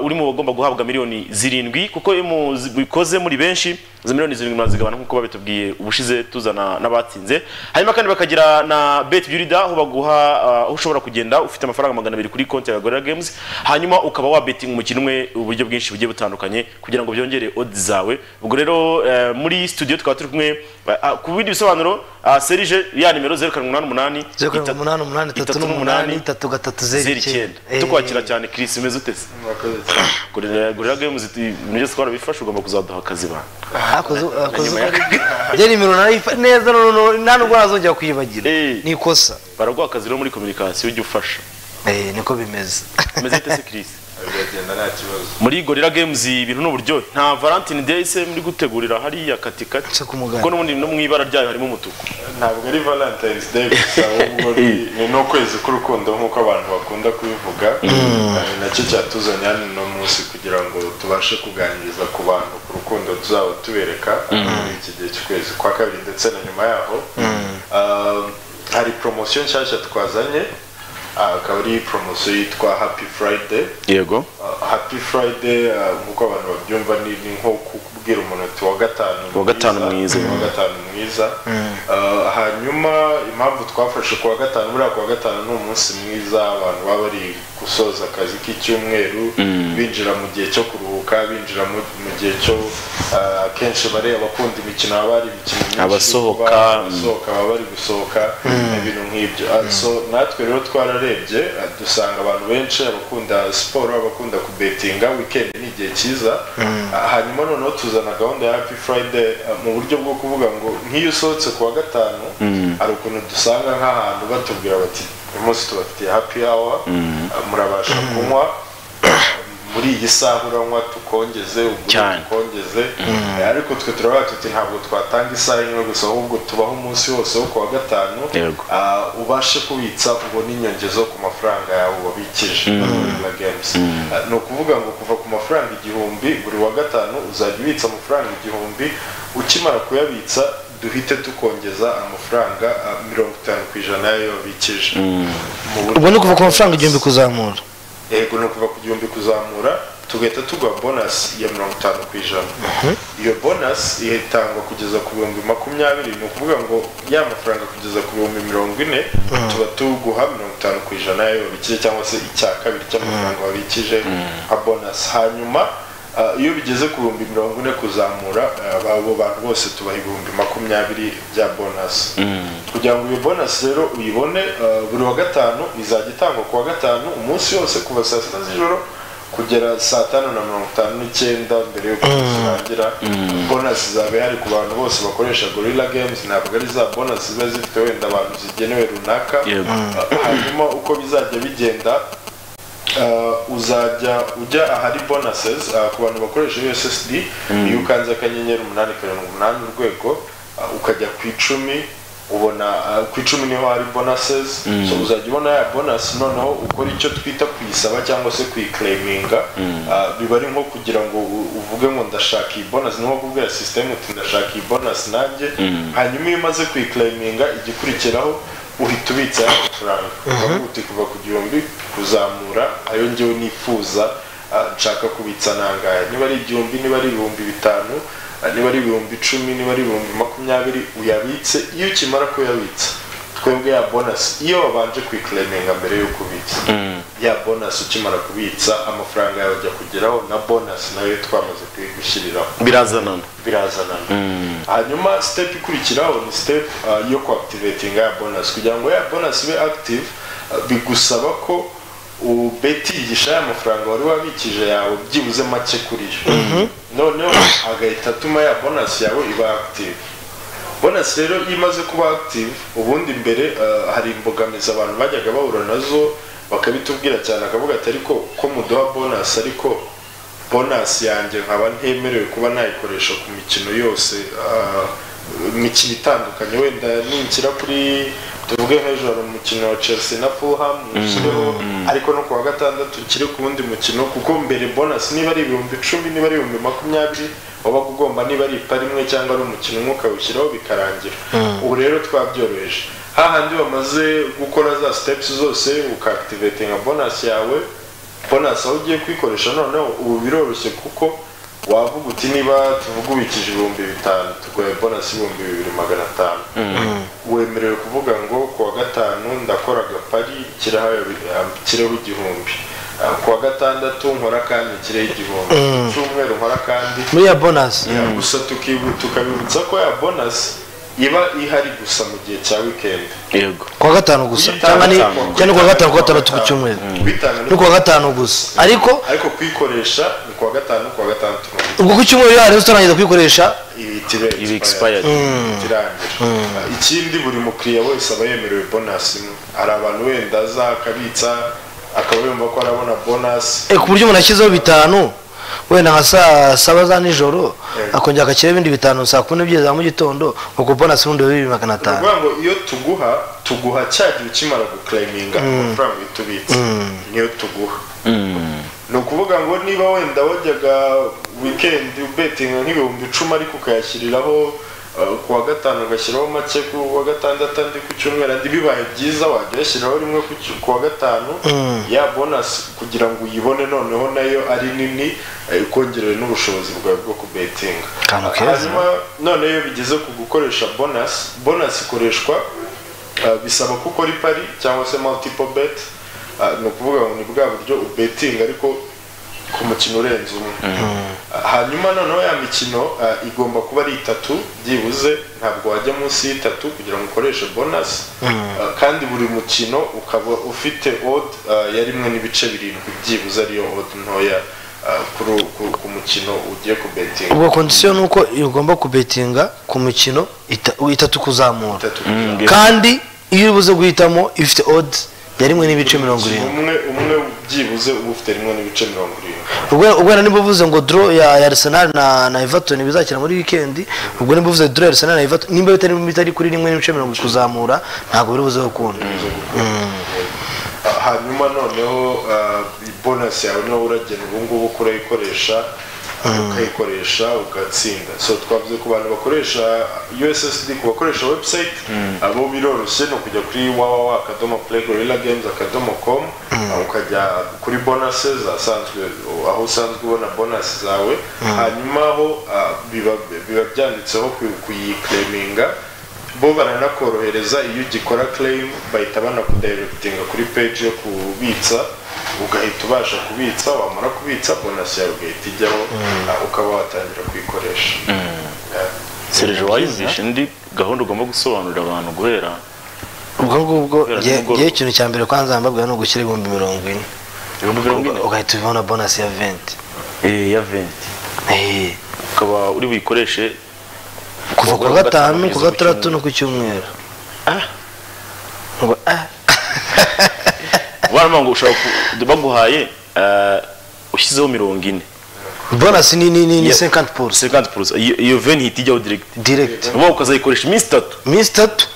S1: uri mu bagomba guhabwa miliyoni zirindwi kuko iyo mubikoze muri benshi izo miliyoni zirindwi murazigabana nk'uko babitubwiye ubushize tuzana n'abatsinze. Hanyuma kandi bakagira na bet byurida aho baguha ah, aho ushobora kugenda ufite amafaranga magana abiri kuri konti ya gorira games. Hanyuma ukaba wabetinga umukino umwe uburyo bwinshi bugiye butandukanye kugira ngo byongere odi zawe. Ubwo rero eh, muri studio tukaba turi kumwe ah, ku bindi bisobanuro ah, serije ya nimero zeru karindwi umunani umunani
S2: zeru karindwi
S1: itatu-
S2: umunani umunani itatu n'umunani itatu gatatu zeru icyenda. Eh,
S1: tukwakira cyane kirisi umeze utese gorira games ibintu byose twarabifashe ugomba kuzaduha akazi bana
S2: njye nimero narayifa neza nta nubwo nazongera kuyibagira ni ikosa.
S1: Baraguha akazi rero muri communication ujya ufasha.
S2: Eh, niko bimeze.
S1: Ute se
S10: kibazo
S1: muri gorilla games ibintu n'uburyohe nta valentine day se muri gutegurira hariya katikati kuko n'ubundi no mu ibara ryayo harimo umutuku.
S10: Ntabwo ari valentine's day gusa ahubwo ni- n'ukwezi k'urukundo nk'uko abantu bakunda kubivuga. Ni na cyo cyatuzanye hano uno munsi kugira ngo tubashe kuganiriza ku bantu ku rukundo tuzaba tubereka muri iki gihe cy'ukwezi kwa kabiri ndetse na nyuma yaho. Ah, hari poromosiyo nshyashya twazanye. Akaba ari poromosiyo yitwa happy friday.
S1: Yego.
S10: Uh, happy friday uh, nk'uko abantu babyumva ni nko kubwira umuntu ati wa gatanu
S1: Wa gatanu mwiza.
S10: wa gatanu mwiza. Uh, hanyuma impamvu twafashe ku wa gatanu buriya ku wa gatanu ni umunsi mwiza abantu baba bari gusoza akazi k'icyumweru binjira mu gihe cyo kuruhuka. Binjira mu gihe cyo uh, akenshi bari abakunda imikino haba hari imikino myinshi
S1: Abasohoka,
S10: baba bari gusohoka ibintu nk'ibyo. Uh, so natwe rero twararebye uh, dusanga abantu benshi abakunda siporo abakunda kubetinga weekend ni igihe cyiza. Uh, hanyuma noneho tuzana gahunda ya happy friday mu buryo bwo kuvuga ngo nk'iyo usohotse ku wa gatanu hari ukuntu dusanga nk'ahantu batubwira bati uyu munsi tubafitiye happy hour. Murabasha kunywa. muri iyi saha uranywa tukongeze tukongeze. Eh, ariko twe turavuga tuti ntabwo twatanga isaha imwe gusa ahubwo tubaho umunsi wose wo ku wa gatanu. Ah, ubashe kubitsa ubone inyongezo ku mafaranga yawe wabikije na games. Ah, ni ukuvuga ngo kuva ku mafaranga igihumbi buri wa gatanu uzajya ubitsa amafaranga igihumbi ukimara kuyabitsa duhite tukongeza amafaranga mirongo itanu ku ijana yayo wabikije.
S2: Ni kuva ku mafaranga igihumbi kuzamura.
S10: Yego ni ukuva ku gihumbi kuzamura tugahita tuguha bonasi ya mirongo itanu ku ijana. Iyo bonasi itangwa kugeza ku bihumbi makumyabiri. Ni ukuvuga ngo ya mafaranga kugeza ku bihumbi mirongo ine tuba tuguha mirongo itanu ku ijana. Yayo wabikije cyangwa se icya kabiri cy'amafaranga wabikije nka bonasi hanyuma iyo bigeze ku bihumbi mirongo ine kuzamura ah, abo bantu bose tubaha ibihumbi makumyabiri bya bonasi kugira ngo iyo bonasi rero uyibone ah, buri wa gatanu izajya itangwa ku wa gatanu umunsi wose kuva saa sita z'ijoro kugera saa tanu na mirongo itanu n'icyenda mbere y'uko turangira bonasi zaba ihari ku bantu bose bakoresha gorilla games ntabwo ari za bonasi ziba zifite wenda abantu zigenewe runaka. Ah, hanyuma uko bizajya bigenda uzajya ujya ahari bonuses uh, ku bantu bakoresha ussd iyo ukanze akanyenyeri umunani karindwi umunani urwego uh, ukajya ku icumi ubona uh, ku icumi ni ho hari bonuses. So uzajya ubona ya bonus noneho ukora icyo twita kuyisaba cyangwa se kuyiklaminga uh, biba ari nko kugira ngo uvuge ngo ndashaka iyi bonus ni nko kubwira system uti ndashaka iyi bonus nanjye. Hanyuma iyo umaze kuyiklaminga igikurikiraho uhita ubitsa ya mafaranga ukavuga uti kuva ku gihumbi kuzamura ayo njyewe nifuza ah, nshaka kubitsa nangahe. Niba ari igihumbi niba ari ibihumbi bitanu ah, niba ari ibihumbi icumi niba ari ibihumbi makumyabiri uyabitse. Iyo ukimara kuyabitsa twebwe ya bonus. Iyo wabanje kuyiklaminga mbere yo kubitsa ya bonus ukimara kubitsa amafaranga yawe ajya kugeraho na bonus na yo twamaze kuyigushyiriraho.
S1: Birazanana.
S10: Birazanana. Hanyuma step ikurikiraho ni step uh, yo kuactivatinga ya bonus. Kugira ngo ya bonus ibe active uh, bigusaba ko ubetingisha ya mafaranga wari wabikije yawe byibuze make kuri yo. Noneho agahita atuma ya bonus yawe iba active. Bonus rero iyo imaze kuba active ubundi mbere uh, hari imbogamizi abantu bajyaga bahura na zo bakabitubwira cyane akavuga ati ariko ko muduha bonus ariko bonus yanjye nkaba ntemerewe kuba nayikoresha ku mikino yose ah, imikino itandukanye wenda ninshyira kuri tuvuge nk'ejo hari umukino wa chelsea na fulham nshyireho ariko no ku wa gatandatu nshyire ku wundi mukino kuko mbere bonus niba ari ibihumbi icumi niba ari ibihumbi makumyabiri wabaga ugomba niba ari ipari imwe cyangwa ari umukino umwe ukawushyiraho bikarangira. Ubu rero twabyoroheje. Hahandi wamaze gukora za steps zose ukaactivatinga bonus yawe bonus aho ugiye kuyikoresha noneho ubu biroroshye kuko wavuga uti niba tuvuga ubikije ibihumbi bitanu. Tuguhaye bonus y'ibihumbi bibiri magana atanu. Wemerewe kuvuga ngo ku wa gatanu ndakora agapari kireho igihumbi. Ah, ku wa gatandatu nkora kandi kireho igihumbi. Ku cyumweru nkora kandi
S2: muri ya bonasi
S10: Ya, gusa tukabibutsa ko ya bonus iba ihari gusa mu gihe cya weekend.
S1: Yego.
S2: Kuwa gatanu gusa. Cyangwa ni cyangwa kuwa gatanu kuwa gatandatu ku cyumweru.
S10: bitanga
S2: ni kuwa gatanu gusa. Ariko
S10: ariko kuyikoresha kuwa gatanu kuwa gatandatu.
S2: Ubwo ku cyumweru iyo hari utarangiza kuyikoresha?
S1: Iba expired.
S10: irangira ikindi buri mukiriya wese aba yemerewe bonus imwe hari abantu wenda aza akabitsa akaba yumva ko arabona bonasi
S2: Eh, ku buryo umuntu ashyizeho bitanu wenda nka saa saba za nijoro akongera agashyiraho ibindi bitanu saa kumi n'ebyiri za mu gitondo ubwo bonasi ubundi biba bibiri magana
S10: ni
S2: atanu
S10: ukuvuga ngo iyo tuguha tuguha cya gihe ukimara guklayiminga
S2: Mm.
S10: amafaranga uhita ubitsa.
S2: Mm.
S10: niyo tuguha. Ni ukuvuga ngo niba wenda wajyaga wikendi ubetinga nk'ibihumbi icumi ariko ukayashyiriraho uh, ku wa gatanu ugashyiraho make ku wa gatandatu andi ku cyumweru andi bibaye byiza wajya uyashyiraho rimwe ku cy- ku wa gatanu
S2: Mm.
S10: ya bonasi kugira ngo uyibone noneho na yo ari nini eh, ikongerere n'ubushobozi bwawe bwo kubetinga hanyuma none iyo bigeze ku gukoresha bonasi bonasi ikoreshwa uh, bisaba ko ukora ipari cyangwa se multiple bet uh, ni ukuvuga ngo ni bwa buryo ubetinga ariko ku mukino urenze umwe. Uh, hanyuma noneho ya mikino uh, igomba kuba ari itatu byibuze ntabwo wajya munsi y'itatu kugira ngo ukoreshe bonasi Uh, kandi buri mukino ukaba ufite uh, ya rimwe n'ibice birindwi byibuze ariyo odd ntoya ku- ku mukino ugiye kubetinga
S2: ubwo kondisiyo ni uko ugomba kubetinga ku mikino ita- itatu kuzamura. Kandi iyo uri buze guhitamo ifite odi ya rimwe n'ibice mirongo irindwi.
S10: umwe umwe byibuze uba ufite rimwe n'ibice mirongo irindwi.
S2: Ubwo niba uvuze ngo dro ya Arsenal na Everton bizakina muri weekend ubwo niba uvuze dro ya Arsenal na Everton nimba bitari bitari kuri rimwe n'ibice mirongo kuzamura ntabwo biri buze gukunda. Mm.
S10: Ah, hanyuma noneho ah, bonasi yawe nawe uragena ubu ngubu uko urayikoresha ukayikoresha ugatsinda so twavuze ku bantu bakoresha ussd ku bakoresha website abo biroroshye ni ukujya kuri www akadomo play gorilla games akadomo com ukajya kuri bonuses asanzwe aho usanzwe ubona bonus zawe hanyuma aho ah, biba byanditseho kuyi- kuyiklaminga bo baranakorohereza iyo ugikora claim bahita banakudirectinga kuri page yo kubitsa ugahita ubasha kubitsa wamara kubitsa bonus yawe ugahita ijyaho ah, ukaba watangira kuyikoresha. Yeah.
S1: serije wayumvishe indi gahunda ugomba gusobanurira abantu guhera.
S2: Ubwo ngubwo ngewe ikintu cya mbere kwanza mbabwira ni ugushyira ibihumbi mirongo ine.
S1: Ibihumbi mirongo ine?
S2: Ugahita ubona bonasi ya venti.
S1: Eh, ya venti. Ukaba uri buyikoreshe
S2: kuva ku wa gatanu ku gatandatu no ku cyumweru.
S1: Waravuga ngo ushobora baguhaye eh, ushyizeho mirongo ine.
S2: Bonasi ni ni ni ni. 50 pour
S1: 50 purusa iyo veni ihita ijyaho direct.
S2: Direct.
S1: Uba ukazayikoresha iminsi itatu.
S2: Iminsi itatu?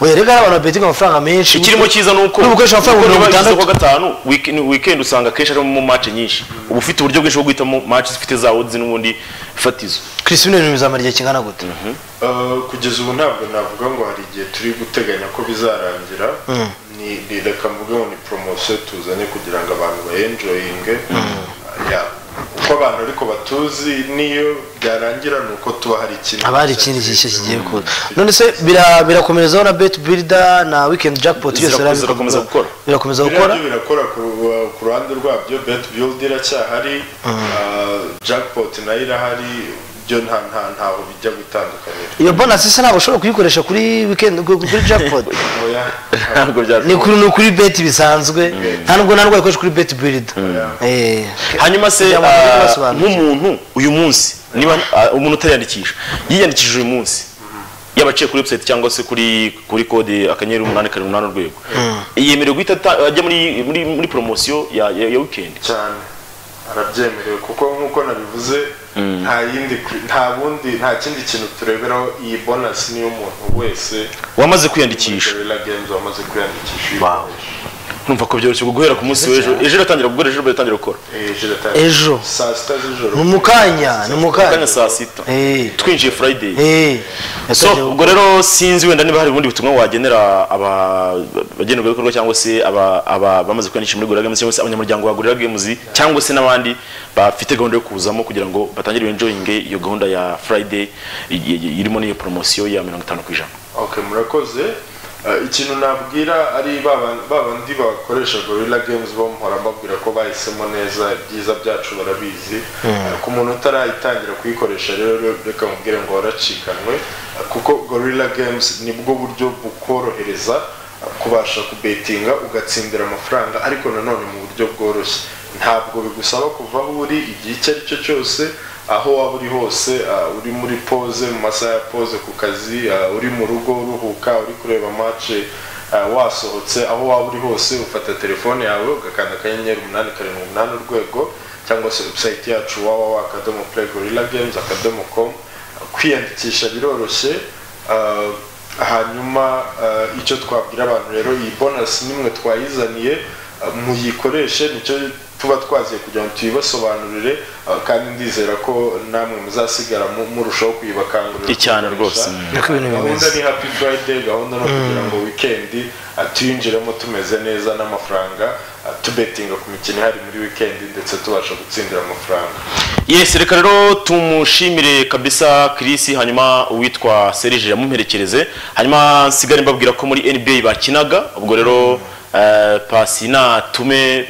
S2: Oya rega abantu babetinga amafaranga menshi.
S1: Ikirimo cyiza ni uko
S2: Nubu ukoresha amafaranga mirongo itandatu.
S1: ushyize ku gatanu weekend usanga akenshi harimo match nyinshi. Uba ufite uburyo bwinshi bwo guhitamo match zifite za odds n'ubundi fatizo.
S2: Chris bino bintu bizamara igihe kingana gute?
S10: Uh, kugeza ubu ntabwo navuga ngo hari igihe turi guteganya ko bizarangira.
S2: Mm.
S10: ni ni- reka mvuge ngo ni poromosiyo tuzanye kugira ngo abantu bayenjoyinge Yeah. Uko abantu ariko batuzi niyo byarangira ni uko tuba hari ikindi
S2: haba hari ikindi gishya kigiye kuza. None se bira- birakomerezaho na bet builder na weekend jackpot byose
S1: Zirakomeza- zirakomeza gukora.
S2: birakomeza gukora.
S10: birakora ku ruhande rwabyo bet build iracyahari uh, jackpot na yo irahari byo nta nta ntaho bijya gutandukanira
S2: iyo bonus isa ntabwo ushobora kuyikoresha kuri weekend ku- kuri jackpot? Ni kuri ni kuri bet bisanzwe. Nta nubwo nta wayikoresha kuri bet builder Eh.
S1: hanyuma se ah, nk'umuntu uyu munsi niba ah, umuntu utariyandikisha yiyandikishije uyu munsi yaba aciye kuri website cyangwa se kuri kuri kode akanyenyeri umunani karindwi umunani urwego. Yemerewe guhita ajya muri muri muri poromosiyo ya ya ya weekend.
S10: Cyane. Arabyemerewe kuko nk'uko nabivuze nta yindi nta bundi nta kindi kintu tureberaho iyi bonus niyo umuntu wese.
S1: Wamaze kwiyandikisha.
S10: Wamaze kwiyandikisha.
S1: Numva ko byoroshye guhera ku munsi w'ejo. ejo iratangira gukora ejo iratangira gukora.
S2: Ejo.
S10: saa sita z'ijoro.
S2: Ni mu kanya ni mu
S1: kanya. Saa sita.
S2: Eh.
S1: twinjiye friday.
S2: Eh.
S1: so ubwo rero sinzi wenda niba hari ubundi butumwa wagenera abagenerwabikorwa cyangwa se aba- aba- bamaze kwiyandikisha muri games cyangwa se abanyamuryango ba gorilla games cyangwa se n'abandi bafite gahunda yo kuzamo kugira ngo batangire enjoyinge iyo gahunda ya friday i- i- irimo n'iyo poromosiyo ya mirongo itanu ku ijana.
S10: Murakoze. Ikintu nabwira ari ba ban- ba bandi bakoresha gorilla games bo mpora mbabwira ko bahisemo neza ibyiza byacu barabizi. Eh, ku muntu utarayitangira kuyikoresha rero reka mubwire ngo waracikanwe. Eh, kuko gorilla games ni bwo buryo bukorohereza eh, kubasha kubetinga ugatsindira amafaranga ariko nanone mu buryo bworoshye. Ntabwo bigusaba kuva aho uri igihe icyo ari cyo cyose aho waba uri hose ah, uri muri pose mu masaha ya pose ku kazi ah, uri mu rugo uruhuka uri kureba match ah, wasohotse aho waba uri hose ufata telefone yawe ugakanda akanyenyeri umunani karindwi umunani urwego cyangwa se website yacu www akadomo play gorilla games akadomo com kwiyandikisha biroroshye hanyuma icyo twabwira abantu rero iyi bonus nimwe twayizaniye muyikoreshe ni cyo tuba twaziye kugira ngo tuyibasobanurire ah, kandi ndizera ko namwe muzasigara mu- murushaho kuyibakangurira
S1: Icyane
S10: kuyikoresha.
S1: rwose, mm.
S10: Gahunda ni happy friday gahunda no kugira ngo weekend ah, tuyinjiremo tumeze neza n'amafaranga ah, tubetinga ku mikino ihari muri weekend ndetse tubasha gutsindira amafaranga.
S1: Yes reka rero tumushimire kabisa Chris hanyuma uwitwa Serge yamuherekereze hanyuma nsigare mbabwira ko muri NBA bakinaga ubwo rero eh, pasi natume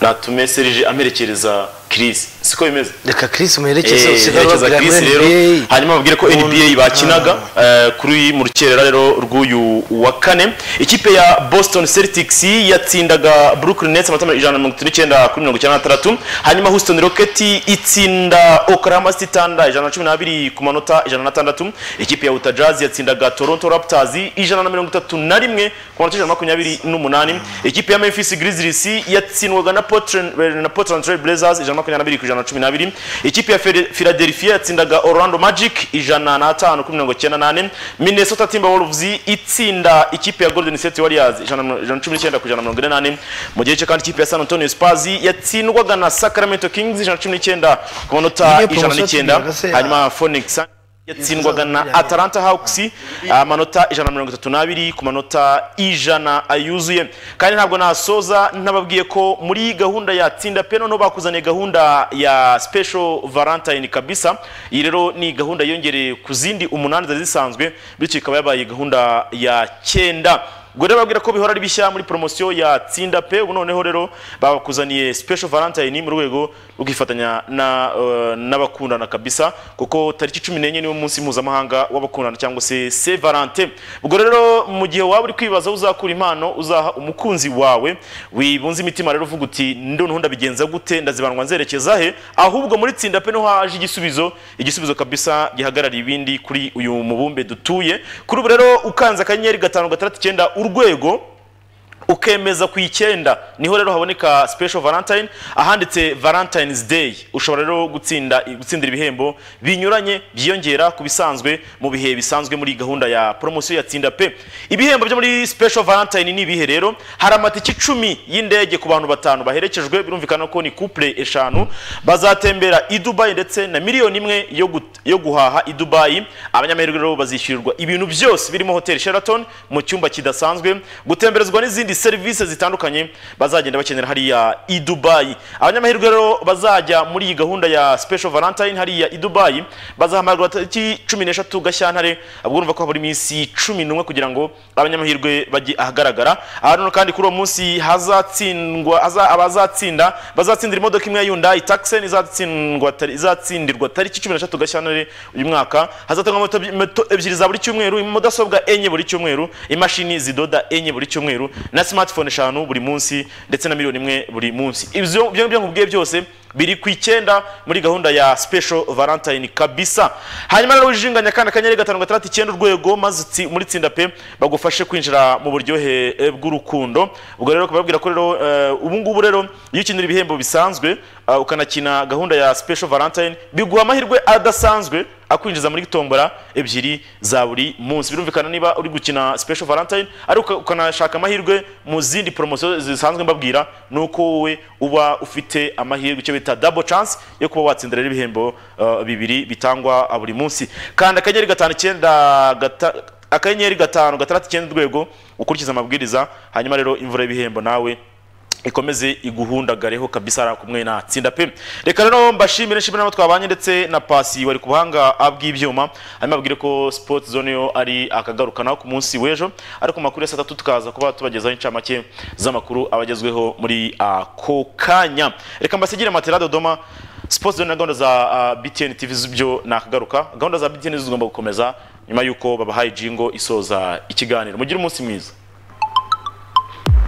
S1: natume Serge amerekereza Chris. Siko bimeze.
S2: Reka Chris umuherekeze
S1: Eh,
S2: ubabwira
S1: Chris rero hanyuma babwire ko NBA bakinaga eh, kuri mu rukerera rero rw'uyu wa kane. Ikipe ya Boston Celtics yatsindaga Brooklyn Nets amatama ijana na mirongo itatu n'icyenda kuri mirongo icyenda na tandatu hanyuma Houston Rockets itsinda Oklahoma City Thunder ijana na cumi n'abiri ku manota ijana na tandatu. Ikipe ya Utah Jazz yatsindaga Toronto Raptors ijana na mirongo itatu na rimwe ku manota ijana na makumyabiri n'umunani. Ikipe ya Memphis Grizzlies yatsindwaga na Portland na Portland Trail Blazers ijana na makumyabiri ku ijana na cumi n'abiri ikipe ya Phil- Philadelphia yatsindaga Orlando Magic ijana n'atanu kuri mirongo icyenda n'ane. Minnesota Timberwolves itsinda ikipe ya Golden State Warriors ijana na cumi n'icyenda ku ijana na mirongo ine n'ane. Mu gihe cye kandi ikipe ya San Antonio Spurs yatsindwaga na Sacramento Kings ijana na cumi n'icyenda ku manota ijana n'icyenda hanyuma Phoenix yatsindwaga na Atalanta Hawks amanota ijana na mirongo itatu n'abiri ku manota ijana ayuzuye. Kandi ntabwo nasoza ntababwiye ko muri gahunda ya tsinda pe noneho bakuzaniye gahunda ya special valentine kabisa. Iyi rero ni gahunda yongereye ku zindi umunani zari zisanzwe bityo ikaba yabaye gahunda ya cyenda. Ubwo rero babwira ko bihora ari bishya muri poromosiyo ya tsinda pe ubu noneho rero bakuzaniye special valentine mu rwego rwo kwifatanya eh, n'abakundana kabisa kuko tariki cumi n'enye niwo munsi mpuzamahanga w'abakundana cyangwa se se valentin ubwo rero mu gihe waba uri kwibaza uzakura impano uzaha umukunzi wawe wibunze imitima rero uvuga uti ndoneho ndabigenza gute ndazibanwa nzerekeza he? Ahubwo muri tsinda pe ni ho haje igisubizo igisubizo kabisa gihagarariye ibindi kuri uyu mubumbe dutuye. Kuri ubu rero ukanze akanyenyeri gatanu gatandatu icyenda urwego ukemeza ku icyenda. Niho rero haboneka special valentine ahanditse valentines day. Ushobora rero gutsinda gutsindira ibihembo binyuranye byiyongera ku bisanzwe mu bihe bisanzwe muri gahunda ya promosiyo ya tsinda pe ibihembo byo muri special valentine ni ibihe rero? Hari amatike icumi y'indege ku bantu batanu baherekejwe birumvikana ko ni couple eshanu. Bazatembera i dubayi ndetse na miliyoni imwe yo, guhaha i dubayi abanyamahirwe rero bazishyurirwa ibintu byose birimo hotel sheraton mu cyumba kidasanzwe. Gutemberezwa n'izindi serivisi zitandukanye bazagenda bakenera hariya i dubayi abanyamahirwe rero bazajya muri iyi gahunda ya special valentine hariya i dubayi bazahamagarwa tariki cumi n'eshatu gashyantare. Ubwo urumva ko habura iminsi cumi n'umwe kugira ngo abanyamahirwe bajye ahagaragara. Aha rero kandi kuri uwo munsi hazatsindwa haza- abazatsinda bazatsindira imodoka imwe ya tari- izatsindirwa tariki cumi n'eshatu gashyantare uyu mwaka. Hazatangwa moto ebyiri za buri cyumweru mudasobwa enye buri cyumweru imashini zidoda enye buri cyumweru na smartphone eshanu buri munsi ndetse na miliyoni imwe buri munsi. Ibyo ibyo ngibyo nkubwiye byose biri ku icyenda muri gahunda ya special valentine kabisa. Hanyuma rero wijinganya kandi akanyenyeri gatanu gatandatu icyenda urwego maze muri tsinda pe bagufashe kwinjira mu buryohe eh, bw'urukundo. Ubwo rero kubabwira ko rero eh, ubu ngubu rero iyo ukinira ibihembo bisanzwe ah, ukanakina gahunda ya special valentine biguha amahirwe adasanzwe akwinjiza muri tombora ebyiri za buri munsi. Birumvikana niba uri gukina special valentine ariko ukanashaka amahirwe mu zindi poromosiyo zisanzwe mbabwira ni uko wowe uba ufite amahirwe. Icyo bita double chance yo kuba watsindira ibihembo uh, bibiri bitangwa uh, buri munsi. Kandi akanyenyeri gatanu icyenda akanyenyeri gatanu gatandatu icyenda urwego ukurikiza amabwiriza hanyuma rero imvura y'ibihembo nawe ikomeze iguhundagareho kabisa ari kumwe na tsinda pe reka rero mbashimire nshimire n'abo twabanye ndetse na pasi wari ku buhanga bw'ibyuma. Hanyuma babwire ko sport zone yo ari akagaruka ku munsi w'ejo ariko mu makuru ya saa tatu tukaza kuba tubagezaho incamake z'amakuru abagezweho muri ako kanya. Reka mbasigire matera dodoma sport zone na gahunda za uh, btn tv byo ni akagaruka gahunda za btn zigomba gukomeza nyuma y'uko babahaye jingo isoza ikiganiro. Mugire umunsi mwiza.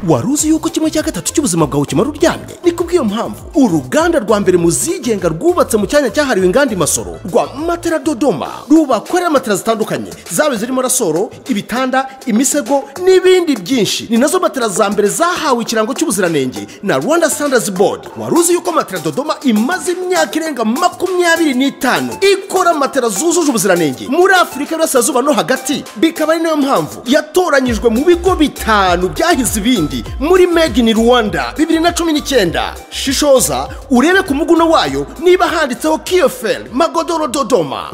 S9: Wari uzi yuko kimwe cya gatatu cy'ubuzima bwawe kimara uryamye? Ni kubw'iyo mpamvu. Uruganda rwa mbere mu zigenga rwubatse mu cyanya cyahariwe inganda imasoro rwa matera dodoma. Rubakorera matera zitandukanye. Zaba zirimo rasoro ibitanda imisego n'ibindi byinshi. Ni na zo matera za mbere zahawe ikirango cy'ubuziranenge na rwanda standards board. Wari uzi yuko matera dodoma imaze imyaka irenga makumyabiri n'itanu ikora matera zujuje ubuziranenge muri afurika y'uburasirazuba no hagati? Bikaba ari na yo mpamvu yatoranyijwe mu bigo bitanu byahize ibindi. Muri made in rwanda bibiri na cumi n'icyenda shishoza urebe ku muguno wayo niba handitseho kiyoferi magodoro
S11: Dodoma.